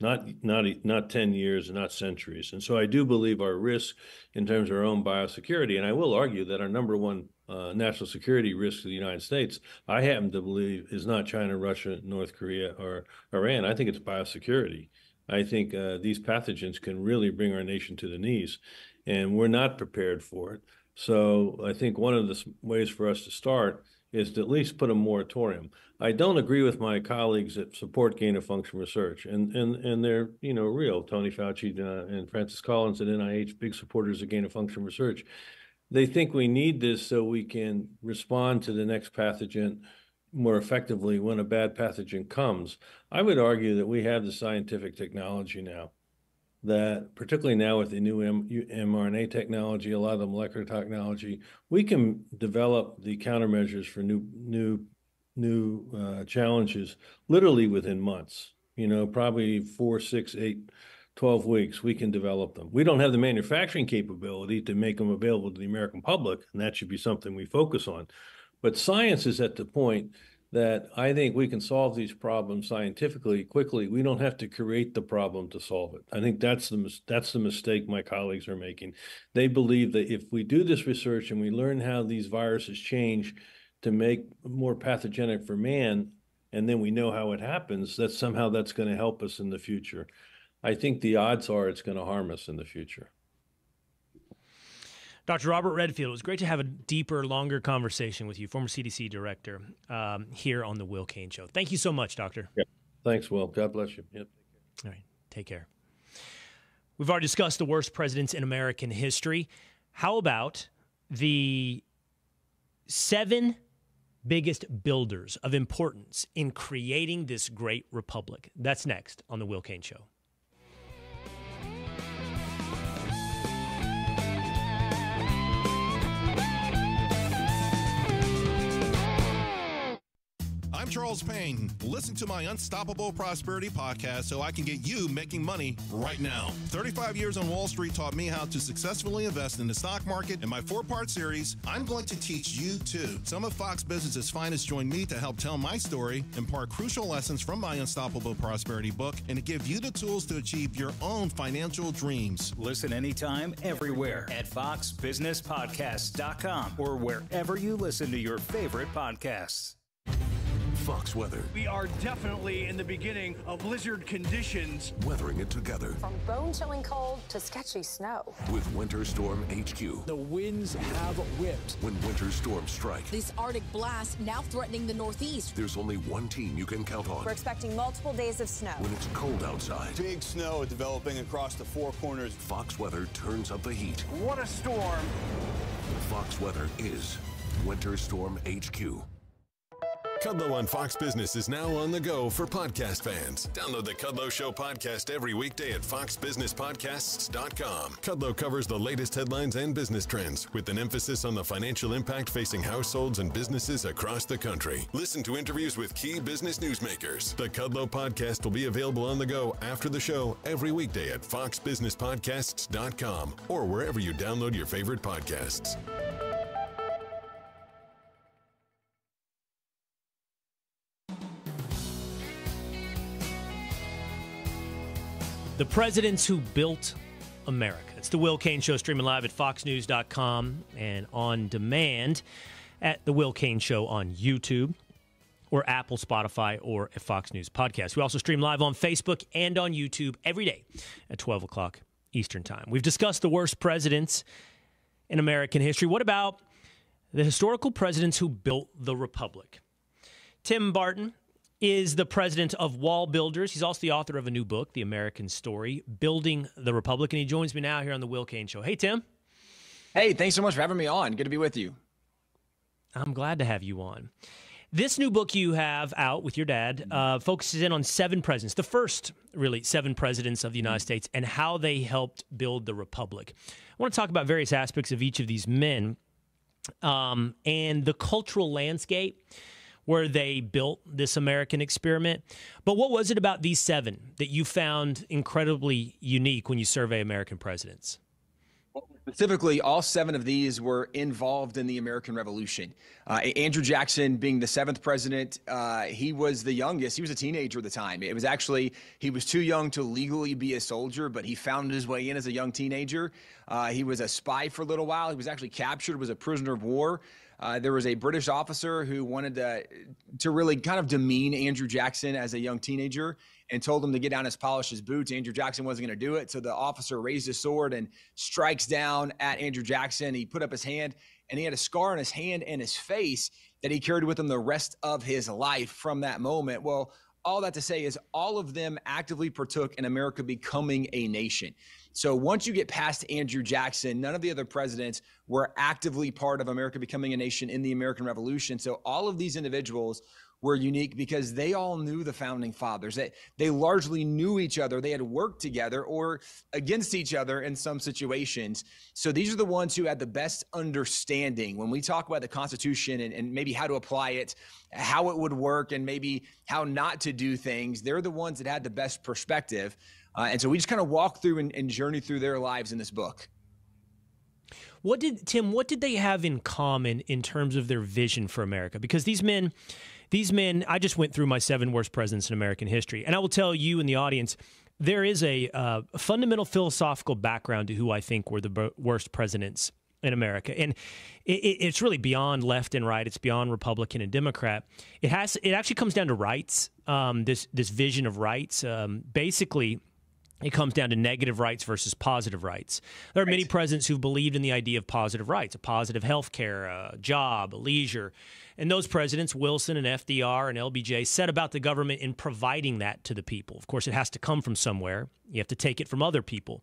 not not not 10 years not centuries and so i do believe our risk in terms of our own biosecurity and i will argue that our number one uh, national security risk to the united states i happen to believe is not china russia north korea or iran i think it's biosecurity i think uh, these pathogens can really bring our nation to the knees and we're not prepared for it so i think one of the ways for us to start is to at least put a moratorium. I don't agree with my colleagues that support gain of function research, and and and they're you know real. Tony Fauci uh, and Francis Collins at NIH, big supporters of gain of function research. They think we need this so we can respond to the next pathogen more effectively when a bad pathogen comes. I would argue that we have the scientific technology now that particularly now with the new M- mRNA technology, a lot of the molecular technology, we can develop the countermeasures for new new new uh, challenges literally within months. You know, probably four, six, eight, 12 weeks, we can develop them. We don't have the manufacturing capability to make them available to the American public, and that should be something we focus on. But science is at the point that I think we can solve these problems scientifically quickly. We don't have to create the problem to solve it. I think that's the that's the mistake my colleagues are making. They believe that if we do this research and we learn how these viruses change to make more pathogenic for man, and then we know how it happens, that somehow that's going to help us in the future. I think the odds are it's going to harm us in the future.
Dr. Robert Redfield, it was great to have a deeper, longer conversation with you, former CDC director, um, here on the Will Cain Show. Thank you so much, Doctor.
Yep. Thanks, Will. God bless you. Yep.
All right. Take care. We've already discussed the worst presidents in American history. How about the seven biggest builders of importance in creating this great republic? That's next on the Will Cain Show.
Charles Payne. Listen to my Unstoppable Prosperity podcast so I can get you making money right now. 35 years on Wall Street taught me how to successfully invest in the stock market. In my four part series, I'm going to teach you too. Some of Fox Business's finest join me to help tell my story, impart crucial lessons from my Unstoppable Prosperity book, and to give you the tools to achieve your own financial dreams.
Listen anytime, everywhere at foxbusinesspodcast.com or wherever you listen to your favorite podcasts.
Fox Weather.
We are definitely in the beginning of blizzard conditions.
Weathering it together.
From bone chilling cold to sketchy snow.
With Winter Storm HQ.
The winds have whipped.
When winter storms strike.
This Arctic blast now threatening the Northeast.
There's only one team you can count on.
We're expecting multiple days of snow.
When it's cold outside.
Big snow developing across the four corners.
Fox Weather turns up the heat.
What a storm.
Fox Weather is Winter Storm HQ. Kudlow on Fox Business is now on the go for podcast fans. Download the Kudlow Show podcast every weekday at foxbusinesspodcasts.com. Kudlow covers the latest headlines and business trends with an emphasis on the financial impact facing households and businesses across the country. Listen to interviews with key business newsmakers. The Kudlow podcast will be available on the go after the show every weekday at foxbusinesspodcasts.com or wherever you download your favorite podcasts.
The presidents who built America. It's the Will Cain Show, streaming live at foxnews.com and on demand at the Will Cain Show on YouTube or Apple, Spotify, or a Fox News podcast. We also stream live on Facebook and on YouTube every day at 12 o'clock Eastern Time. We've discussed the worst presidents in American history. What about the historical presidents who built the Republic? Tim Barton is the president of WallBuilders. He's also the author of a new book, The American Story, Building the Republic. And he joins me now here on the Will Cain Show. Hey, Tim.
Hey, thanks so much for having me on. Good to be with you.
I'm glad to have you on. This new book you have out with your dad uh, focuses in on seven presidents, the first, really, seven presidents of the United States, and how they helped build the Republic. I want to talk about various aspects of each of these men um, and the cultural landscape where they built this American experiment. But what was it about these seven that you found incredibly unique when you survey American presidents?
Specifically, all seven of these were involved in the American Revolution. Uh, Andrew Jackson, being the seventh president, uh, he was the youngest. He was a teenager at the time. It was actually, he was too young to legally be a soldier, but he found his way in as a young teenager. Uh, he was a spy for a little while. He was actually captured, was a prisoner of war. Uh, there was a British officer who wanted to to really kind of demean Andrew Jackson as a young teenager and told him to get down and polish his boots. Andrew Jackson wasn't going to do it, so the officer raised his sword and strikes down at Andrew Jackson. He put up his hand, and he had a scar on his hand and his face that he carried with him the rest of his life from that moment. Well, all that to say is all of them actively partook in America becoming a nation. So once you get past Andrew Jackson, none of the other presidents were actively part of America becoming a nation in the American Revolution. So all of these individuals were unique because they all knew the founding fathers. They, they largely knew each other. They had worked together or against each other in some situations. So these are the ones who had the best understanding when we talk about the Constitution and, and maybe how to apply it, how it would work, and maybe how not to do things. They're the ones that had the best perspective. Uh, and so we just kind of walk through and, and journey through their lives in this book.
What did Tim? What did they have in common in terms of their vision for America? Because these men, these men, I just went through my seven worst presidents in American history, and I will tell you in the audience, there is a, uh, fundamental philosophical background to who I think were the b- worst presidents in America, and it, it's really beyond left and right. It's beyond Republican and Democrat. It has. It actually comes down to rights. Um, this this vision of rights, um, basically it comes down to negative rights versus positive rights. There are many presidents who've believed in the idea of positive rights, a positive health care, a job, a leisure. And those presidents, Wilson and FDR and LBJ, set about the government in providing that to the people. Of course, it has to come from somewhere. You have to take it from other people.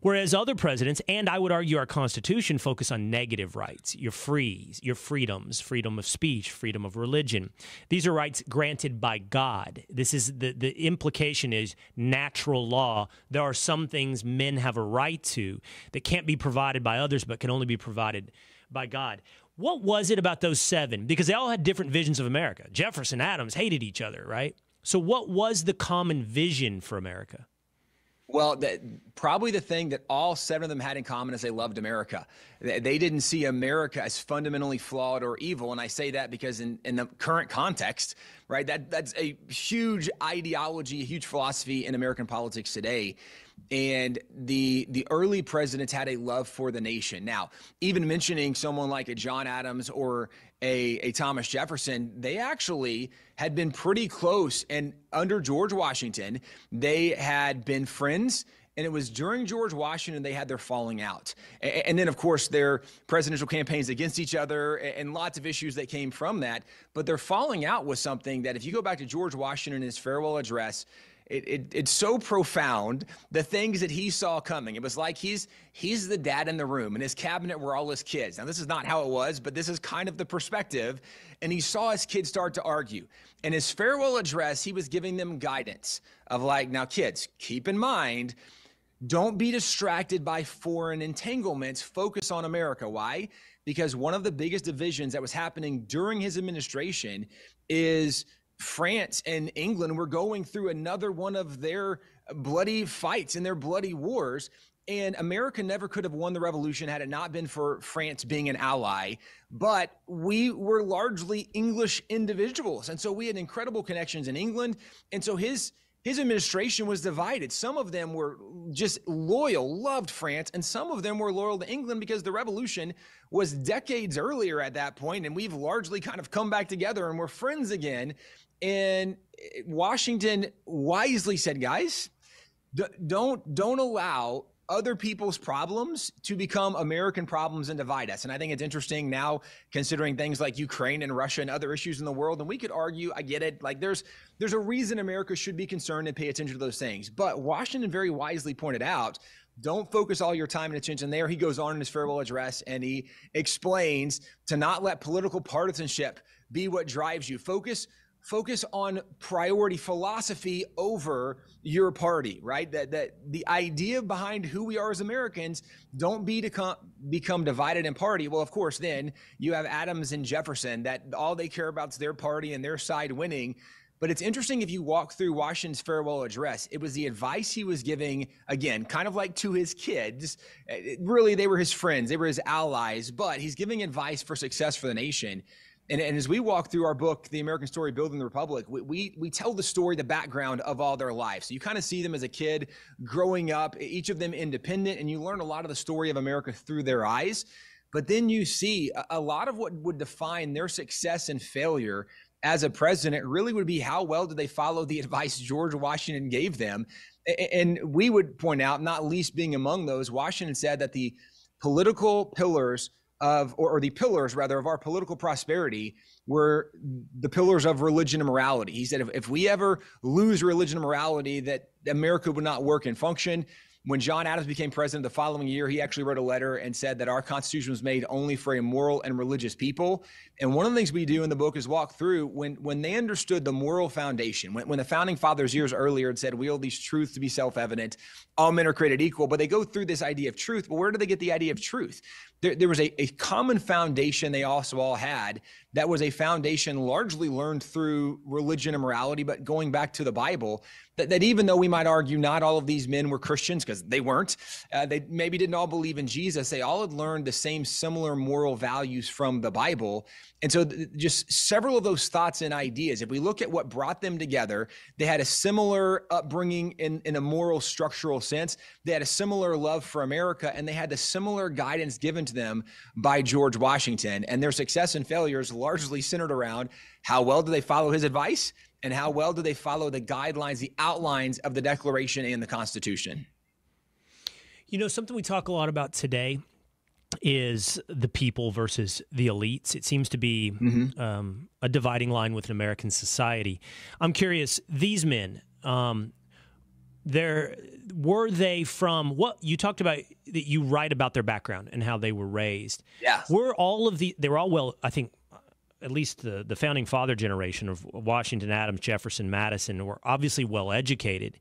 Whereas other presidents, and I would argue our Constitution, focus on negative rights, your frees, your freedoms, freedom of speech, freedom of religion. These are rights granted by God. This is the, the implication is natural law. There are some things men have a right to that can't be provided by others, but can only be provided by God. What was it about those seven? Because they all had different visions of America. Jefferson, Adams hated each other, right? So, what was the common vision for America?
Well, the, probably the thing that all seven of them had in common is they loved America. They, they, didn't see America as fundamentally flawed or evil, and I say that because in, in the current context, right, that that's a huge ideology, a huge philosophy in American politics today. And the the early presidents had a love for the nation. Now, even mentioning someone like a John Adams or a, a Thomas Jefferson, they actually had been pretty close. And under George Washington, they had been friends. And it was during George Washington they had their falling out. And then, of course, their presidential campaigns against each other and lots of issues that came from that. But their falling out was something that, if you go back to George Washington and his farewell address, it, it, it's so profound the things that he saw coming. It was like he's he's the dad in the room. And his cabinet were all his kids. Now this is not how it was but this is kind of the perspective. And he saw his kids start to argue. In his farewell address he was giving them guidance of like now kids keep in mind don't be distracted by foreign entanglements. Focus on america. Why? Because one of the biggest divisions that was happening during his administration is France and England were going through another one of their bloody fights and their bloody wars. And America never could have won the revolution had it not been for France being an ally. But we were largely English individuals. And so we had incredible connections in England. And so his his administration was divided. Some of them were just loyal, loved France, and some of them were loyal to England because the revolution was decades earlier at that point. and we've largely kind of come back together and we're friends again. And eh, Washington wisely said, guys, don't don't allow other people's problems to become American problems and divide us. And I think it's interesting now considering things like Ukraine and Russia and other issues in the world. And we could argue, I get it, like there's there's a reason America should be concerned and pay attention to those things. But Washington very wisely pointed out, don't focus all your time and attention there. He goes on in his farewell address and he explains to not let political partisanship be what drives you. Focus focus on priority philosophy over your party, right? That that the idea behind who we are as Americans don't be to com- become divided in party. Well, of course, then you have Adams and Jefferson that all they care about is their party and their side winning. But it's interesting if you walk through Washington's farewell address, it was the advice he was giving, again, kind of like to his kids. It, really, they were his friends, they were his allies, but he's giving advice for success for the nation. And, and, as we walk through our book, The American Story Building the Republic, we, we, we tell the story, the background of all their lives. So you kind of see them as a kid growing up, each of them independent, and you learn a lot of the story of America through their eyes. But then you see a, a lot of what would define their success and failure as a president really would be how well did they follow the (laughs) advice George Washington gave them. And we would point out, not least being among those, Washington said that the political pillars of, or, or, the pillars rather, of our political prosperity were the pillars of religion and morality. He said, if, if we ever lose religion and morality, that America would not work and function. When John Adams became president the following year, he actually wrote a letter and said that our Constitution was made only for a moral and religious people. And one of the things we do in the book is walk through when when they understood the moral foundation, when, when the founding fathers years earlier had said, we hold these truths to be self-evident, all men are created equal, but they go through this idea of truth. But where do they get the idea of truth? There, there was a, a common foundation they also all had that was a foundation largely learned through religion and morality, but going back to the Bible, that, that even though we might argue not all of these men were Christians, because they weren't, uh, they maybe didn't all believe in Jesus, they all had learned the same similar moral values from the Bible. And so, th- just several of those thoughts and ideas, if we look at what brought them together, they had a similar upbringing in, in a moral structural sense. They had a similar love for America, and they had the similar guidance given to them by George Washington. And their success and failures largely centered around how well do they follow his advice and how well do they follow the guidelines, the outlines of the Declaration and the Constitution.
You know, something we talk a lot about today is the people versus the elites. It seems to be mm-hmm. um, a dividing line within American society. I'm curious, these men, um, there were they from what you talked about that you write about their background and how they were raised.
Yeah.
Were all of the they were all well, I think at least the, the founding father generation of Washington, Adams, Jefferson, Madison were obviously well educated.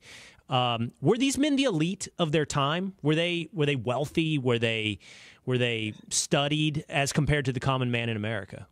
Um, were these men the elite of their time? Were they were they wealthy? Were they were they studied as compared to the common man in America?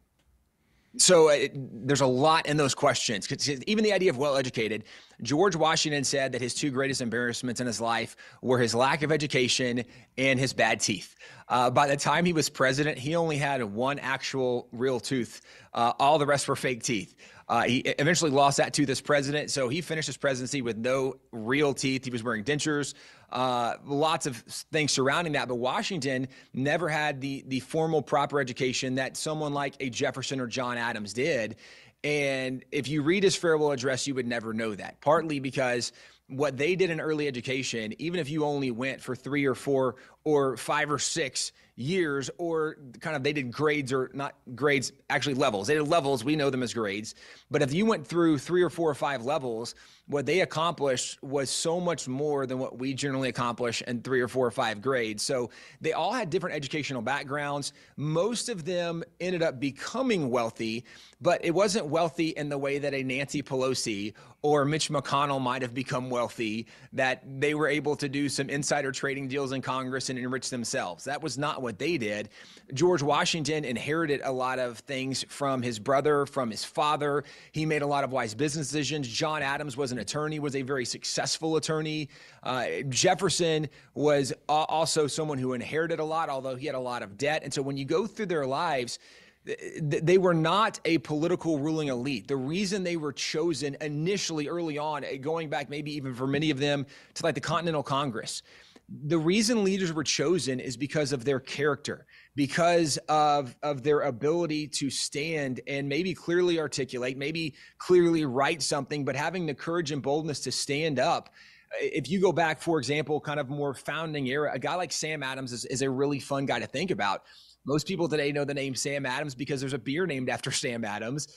So uh, there's a lot in those questions. Even the idea of well educated. George Washington said that his two greatest embarrassments in his life were his lack of education and his bad teeth. Uh, by the time he was president, he only had one actual real tooth. Uh, all the rest were fake teeth. Uh, he eventually lost that tooth as president, so he finished his presidency with no real teeth. He was wearing dentures, uh, lots of things surrounding that. But Washington never had the the formal, proper education that someone like a Jefferson or John Adams did. And if you read his farewell address, you would never know that. Partly because what they did in early education, even if you only went for three or four or five or six years, or kind of they did grades or not grades, actually levels. They did levels. We know them as grades. But if you went through three or four or five levels, what they accomplished was so much more than what we generally accomplish in three or four or five grades. So they all had different educational backgrounds. Most of them ended up becoming wealthy, but it wasn't wealthy in the way that a Nancy Pelosi or Mitch McConnell might have become wealthy, that they were able to do some insider trading deals in Congress and enrich themselves. That was not what they did. George Washington inherited a lot of things from his brother, from his father. He made a lot of wise business decisions. John Adams was an attorney, was a very successful attorney. Uh, Jefferson was also someone who inherited a lot, although he had a lot of debt. And so when you go through their lives, they were not a political ruling elite. The reason they were chosen initially early on, eh, going back maybe even for many of them to like the Continental Congress, the reason leaders were chosen is because of their character, because of of their ability to stand and maybe clearly articulate, maybe clearly write something, but having the courage and boldness to stand up if you go back, for example, kind of more founding era, a guy like Sam Adams is, is, a really fun guy to think about. Most people today know the name Sam Adams because there's a beer named after (laughs) Sam Adams.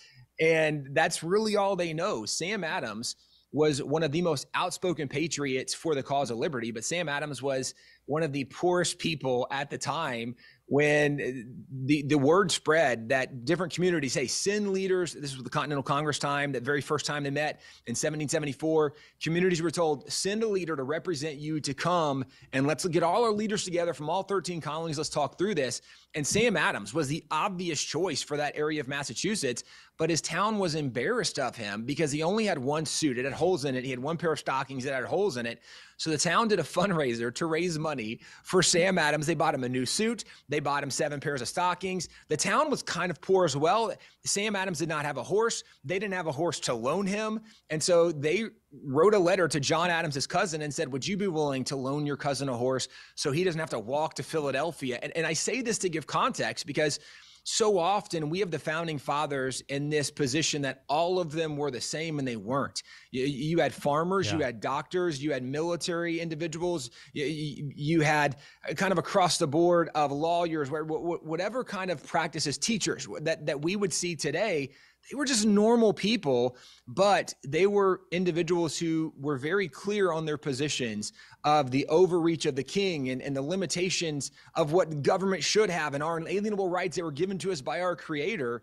And that's really all they know. Sam Adams was one of the most outspoken patriots for the cause of liberty, but Sam Adams was one of the poorest people at the time when the, the word spread that different communities, hey, send leaders. This was the Continental Congress time, that very first time they met in 1774. Communities were told, send a leader to represent you to come and let's get all our leaders together from all 13 colonies. Let's talk through this. And Sam Adams was the obvious choice for that area of Massachusetts, but his town was embarrassed of him because he only had one suit. It had holes in it. He had one pair of stockings that had holes in it. So the town did a (laughs) fundraiser to raise money for Sam Adams. They bought him a new suit. They bought him seven pairs of stockings. The town was kind of poor as well. Sam Adams did not have a horse. They didn't have a horse to loan him. And so they wrote a letter to John Adams, his cousin, and said, Would you be willing to loan your cousin a horse so he doesn't have to walk to Philadelphia? And, and I say this to give context because so often we have the founding fathers in this position that all of them were the same and they weren't. You, you had farmers, yeah. you had doctors, you had military individuals, you, you, had kind of across the board of lawyers, whatever kind of practices, teachers that, that we would see today they were just normal people, but they were individuals who were very clear on their positions of the overreach of the king and, and the limitations of what government should have and our inalienable rights that were given to us by our creator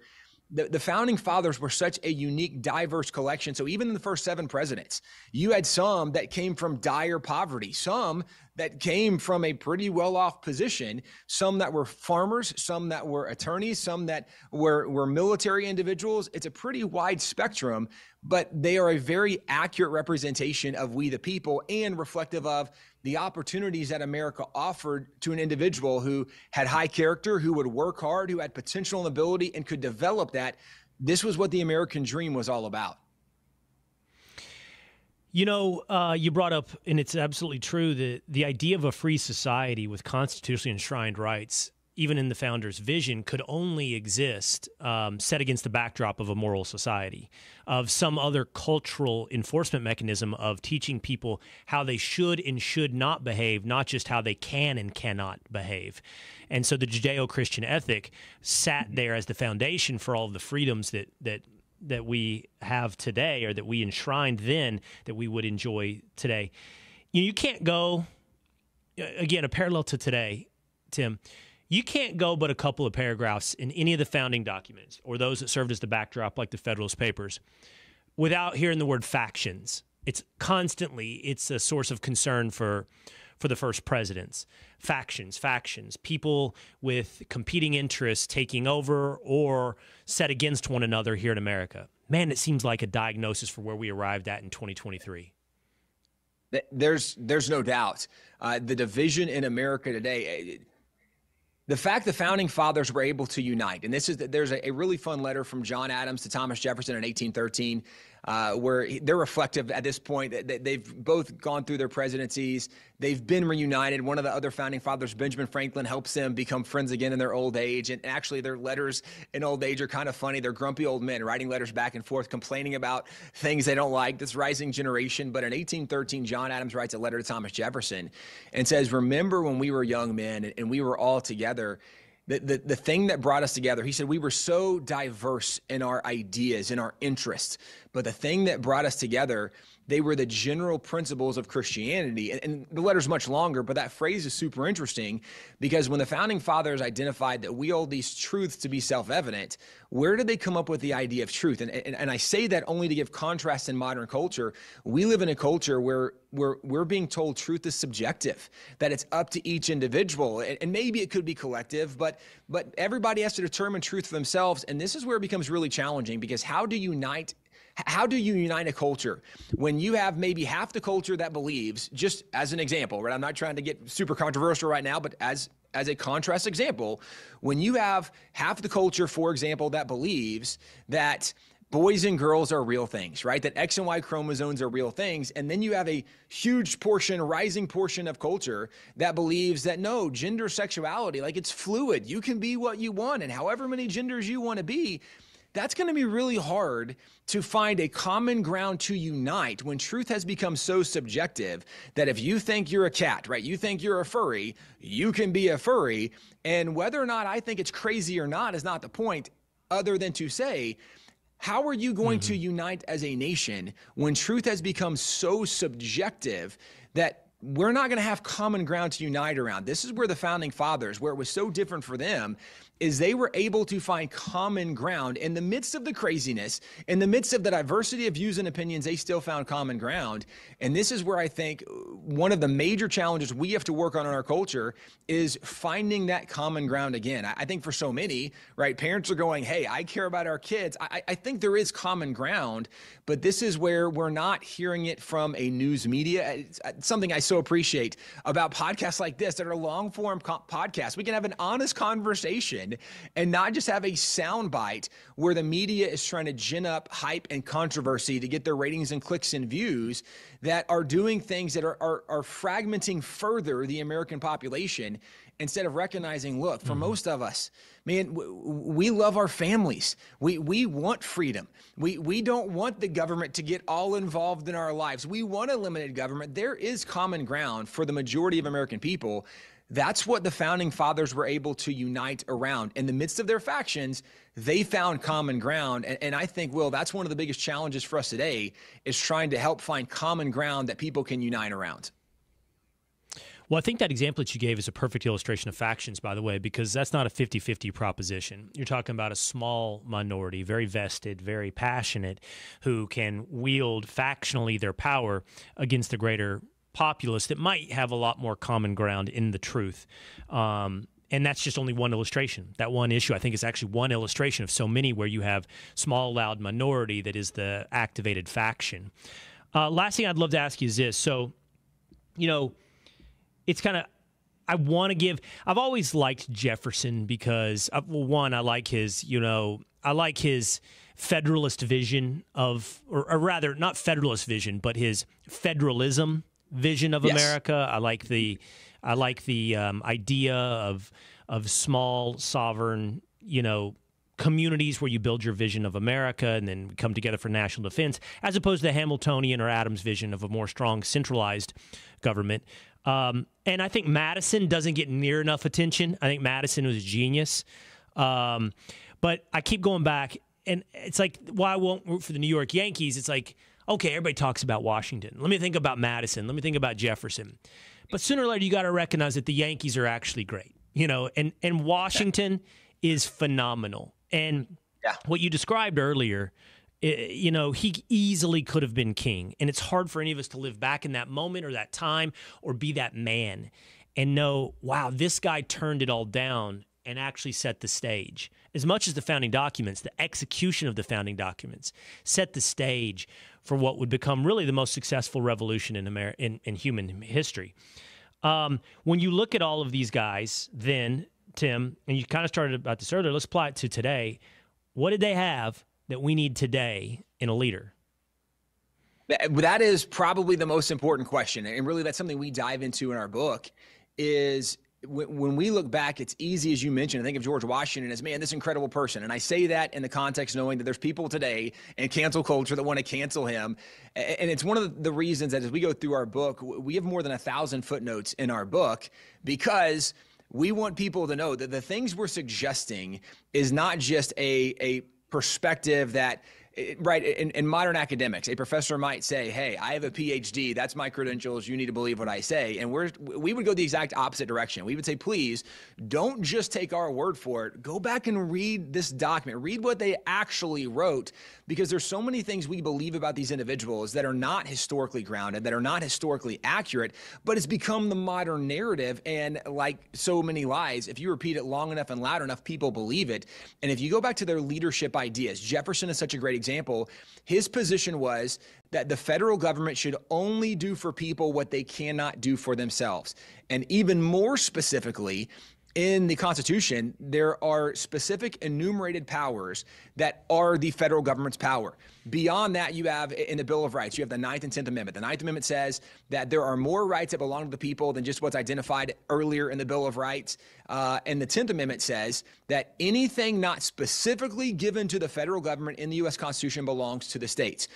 the, the founding fathers were such a unique, diverse collection. So even in the first seven presidents, you had some that came from dire poverty, some that came from a pretty well off position, some that were farmers, some that were attorneys, some that were, were military individuals. It's a pretty wide spectrum, but they are a very accurate representation of we the people and reflective of the opportunities that America offered to an individual who had high character, who would work hard, who had potential and ability, and could develop that. This was what the American dream was all about.
You know, uh, you brought up, and it's absolutely true, that the idea of a free society with constitutionally enshrined rights even in the founder's vision, could only exist um, set against the backdrop of a moral society, of some other cultural enforcement mechanism of teaching people how they should and should not behave, not just how they can and cannot behave. And so the Judeo Christian ethic sat there as the foundation for all of the freedoms that, that, that we have today or that we enshrined then that we would enjoy today. You, know, you can't go, uh, again, a parallel to today, Tim you can't go but a couple of paragraphs in any of the founding documents or those that served as the backdrop, like the Federalist Papers, without hearing the word factions it's constantly it's a source of concern for for the first presidents. Factions, factions, people with competing interests taking over or set against one another here in America. Man, it seems like a diagnosis for where we arrived at in 2023.
There's there's no doubt. Uh, the division in America today. Eh, the fact the founding fathers were able to unite, and this is there's a, a really fun letter from John Adams to Thomas Jefferson in 1813 uh, where they're reflective at this point. They've both gone through their presidencies. They've been reunited. One of the other founding fathers, Benjamin Franklin, helps them become friends again in their old age. And actually, their letters in old age are kind of funny. They're grumpy old men writing letters back and forth, complaining about things they don't like, this rising generation. But in 1813, John Adams writes a letter to Thomas Jefferson and says, Remember when we were young men and we were all together the, the, the thing that brought us together, he said, we were so diverse in our ideas, in our interests. But the thing that brought us together they were the general principles of Christianity. And, and, the letter's much longer, but that phrase is super interesting because when the founding fathers identified that we hold these truths to be self evident, where did they come up with the idea of truth? And, and, and I say that only to give contrast in modern culture. We live in a culture where we're, we're being told truth is subjective, that it's up to each individual. And, and maybe it could be collective, but, but everybody has to determine truth for themselves. And this is where it becomes really challenging because how do you unite how do you unite a culture when you have maybe half the culture that believes, just as an example, right? I'm not trying to get super controversial right now, but as as a contrast example, when you have half the culture, for example, that believes that boys and girls are real things, right? That X and Y chromosomes are real things. And then you have a huge portion, rising portion of culture that believes that no, gender sexuality, like it's fluid. You can be what you want and however many genders you want to be that's going to be really hard to find a common ground to unite when truth has become so subjective that if you think you're a cat, right, you think you're a furry, you can be a furry. And whether or not I think it's crazy or not is not the point, other than to say, how are you going mm-hmm. to unite as a nation when truth has become so subjective that we're not going to have common ground to unite around. This is where the founding fathers, where it was so different for them, is they were able to find common ground in the midst of the craziness, in the midst of the diversity of views and opinions, they still found common ground. And this is where I think uh, one of the major challenges we have to work on in our culture is finding that common ground again. I think for so many, right, parents are going, hey, I care about our kids. I, I think there is common ground, but this is where we're not hearing it from a news media. It's uh, something I so appreciate about podcasts like this that are long form co- podcasts. We can have an honest conversation and not just have a soundbite where the media is trying to gin up hype and controversy to get their ratings and clicks and views that are doing things that are, are, are fragmenting further the American population instead of recognizing, look, for mm-hmm. most of us, man, we love our families. We we want freedom. We we don't want the government to get all involved in our lives. We want a limited government. There is common ground for the majority of American people that's what the founding fathers were able to unite around. In the midst of their factions, they found common ground. And, and, I think, Will, that's one of the biggest challenges for us today is trying to help find common ground that people can unite around.
Well, I think that example that you gave is a perfect illustration of factions, by the way, because that's not a 50 50 proposition. You're talking about a small minority, very vested, very passionate, who can wield factionally their power against the greater populace that might have a lot more common ground in the truth. Um, and that's just only one illustration. That one issue, I think, is actually one illustration of so many where you have small, loud minority that is the activated faction. Uh, last thing I'd love to ask you is this. So, you know, it's kind of I want to give. I've always liked Jefferson because, uh, well, one, I like his, you know, I like his federalist vision of, or, or rather, not federalist vision, but his federalism vision of yes. America. I like the I like the um, idea of of small sovereign, you know, communities where you build your vision of America and then come together for national defense, as opposed to the Hamiltonian or Adams vision of a more strong centralized government. Um, and I think Madison doesn't get near enough attention. I think Madison was a genius. Um, but I keep going back, and it's like why I won't root for the New York Yankees. It's like okay, everybody talks about Washington. Let me think about Madison. Let me think about Jefferson. But sooner or later, you got to recognize that the Yankees are actually great, you know, and, and Washington is phenomenal. And yeah. what you described earlier eh, you know, he easily could have been king. And it's hard for any of us to live back in that moment or that time or be that man and know, wow, this guy turned it all down and actually set the stage. As much as the founding documents, the execution of the founding documents set the stage for what would become really the most successful revolution in, Amer- in, in human history. Um, when you look at all of these guys, then, Tim, and you kind of started about this earlier, let's apply it to today. What did they have that we need today in a leader?
That is probably the most important question. And really, that's something we dive into in our book is when we look back, it's easy, as you mentioned, to think of George Washington as, man, this incredible person. And I say that in the context knowing that there's people today in cancel culture that want to cancel him. And it's one of the reasons that as we go through our book, we have more than a thousand footnotes in our book because we want people to know that the things we're suggesting is not just a, a perspective that right in, in, modern academics a professor might say hey i have a phd that's my credentials you need to believe what i say. And we're we would go the exact opposite direction. We would say please don't just take our word for it. Go back and read this document. Read what they actually wrote because there's so many things we believe about these individuals that are not historically grounded that are not historically accurate but it's become the modern narrative. And like so many lies if you repeat it long enough and loud enough people believe it. And if you go back to their leadership ideas jefferson is such a great example, his position was that the federal government should only do for people what they cannot do for themselves. And even more specifically, in the Constitution, there are specific enumerated powers that are the federal government's power. Beyond that, you have in the Bill of Rights, you have the Ninth and Tenth Amendment. The Ninth Amendment says that there are more rights that belong to the people than just what's identified earlier in the Bill of Rights. Uh, and the Tenth Amendment says that anything not specifically given to the federal government in the U.S. Constitution belongs to the states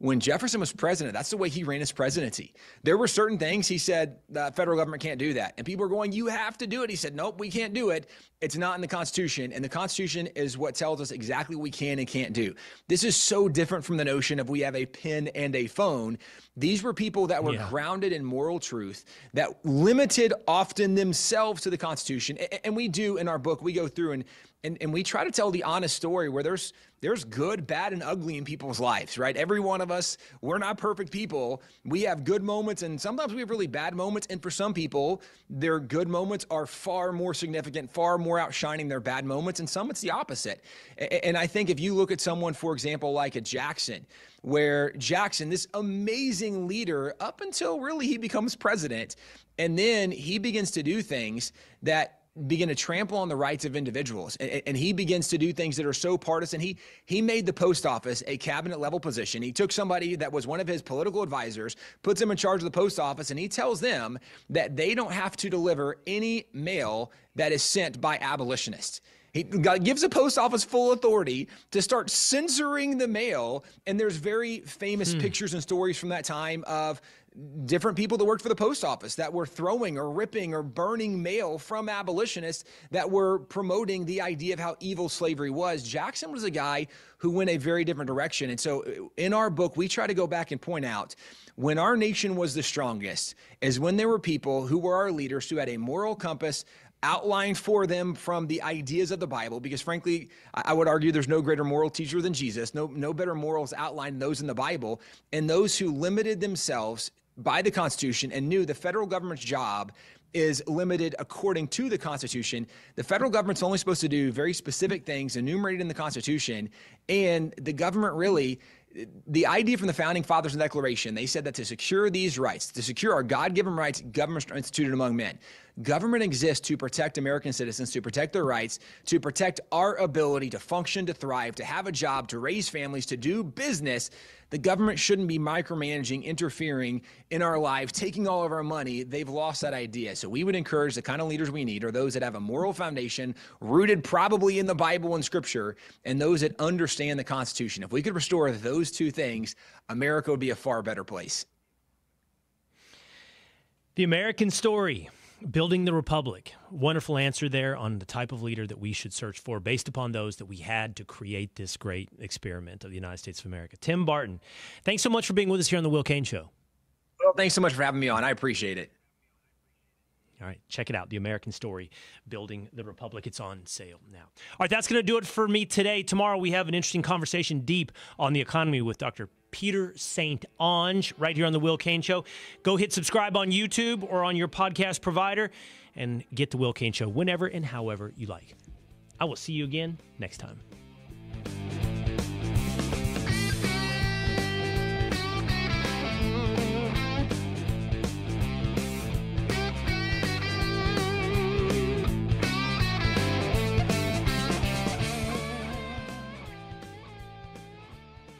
when Jefferson was president, that's the way he ran his presidency. There were certain things he said the federal government can't do that. And people were going, You have to do it. He said, Nope, we can't do it. It's not in the Constitution. And the Constitution is what tells us exactly what we can and can't do. This is so different from the notion of we have a pen and a phone. These were people that were yeah. grounded in moral truth, that limited often themselves to the Constitution. And we do in our book, we go through and and, and we try to tell the honest story where there's there's good, bad, and ugly in people's lives, right? Every one of us, we're not perfect people. We have good moments, and sometimes we have really bad moments. And for some people, their good moments are far more significant, far more outshining their bad moments. And some, it's the opposite. And I think if you look at someone, for example, like a Jackson, where Jackson, this amazing leader, up until really he becomes president, and then he begins to do things that begin to trample on the rights of individuals and, and, he begins to do things that are so partisan he he made the post office a cabinet level position he took somebody that was one of his political advisors puts him in charge of the post office and he tells them that they don't have to deliver any mail that is sent by abolitionists he gives the post office full authority to start censoring the mail. And there's very famous hmm. pictures and stories from that time of different people that worked for the post office that were throwing or ripping or burning mail from abolitionists that were promoting the idea of how evil slavery was. Jackson was a guy who went a very different direction. And so uh, in our book, we try to go back and point out when our nation was the strongest is when there were people who were our leaders who had a moral compass outlined for them from the ideas of the Bible, because frankly, I would argue there's no greater moral teacher than Jesus, no, no better morals outlined than those in the Bible, and those who limited themselves by the Constitution and knew the federal government's job is limited according to the Constitution. The federal government's only supposed to do very specific things enumerated in the Constitution, and the government really the idea from the founding fathers the Declaration, they said that to secure these rights, to secure our God given rights, governments are instituted among men, Government exists to protect American citizens, to protect their rights, to protect our ability to function, to thrive, to have a job, to raise families, to do business. The government shouldn't be micromanaging, interfering in our lives, taking all of our money. They've lost that idea. So we would encourage the kind of leaders we need are those that have a moral foundation rooted probably in the Bible and Scripture, and those that understand the Constitution. If we could restore those two things, America would be a far better place.
The American story building the republic. Wonderful answer there on the type of leader that we should search for based upon those that we had to create this great experiment of the United States of America. Tim Barton, thanks so much for being with us here on the Will Cain Show.
Well, thanks so much for having me on. I appreciate it.
All right, check it out. The American Story Building the Republic. It's on sale now. All right, that's going to do it for me today. Tomorrow, we have an interesting conversation deep on the economy with Dr. Peter St. Onge right here on The Will Cain Show. Go hit subscribe on YouTube or on your podcast provider and get The Will Cain Show whenever and however you like. I will see you again next time.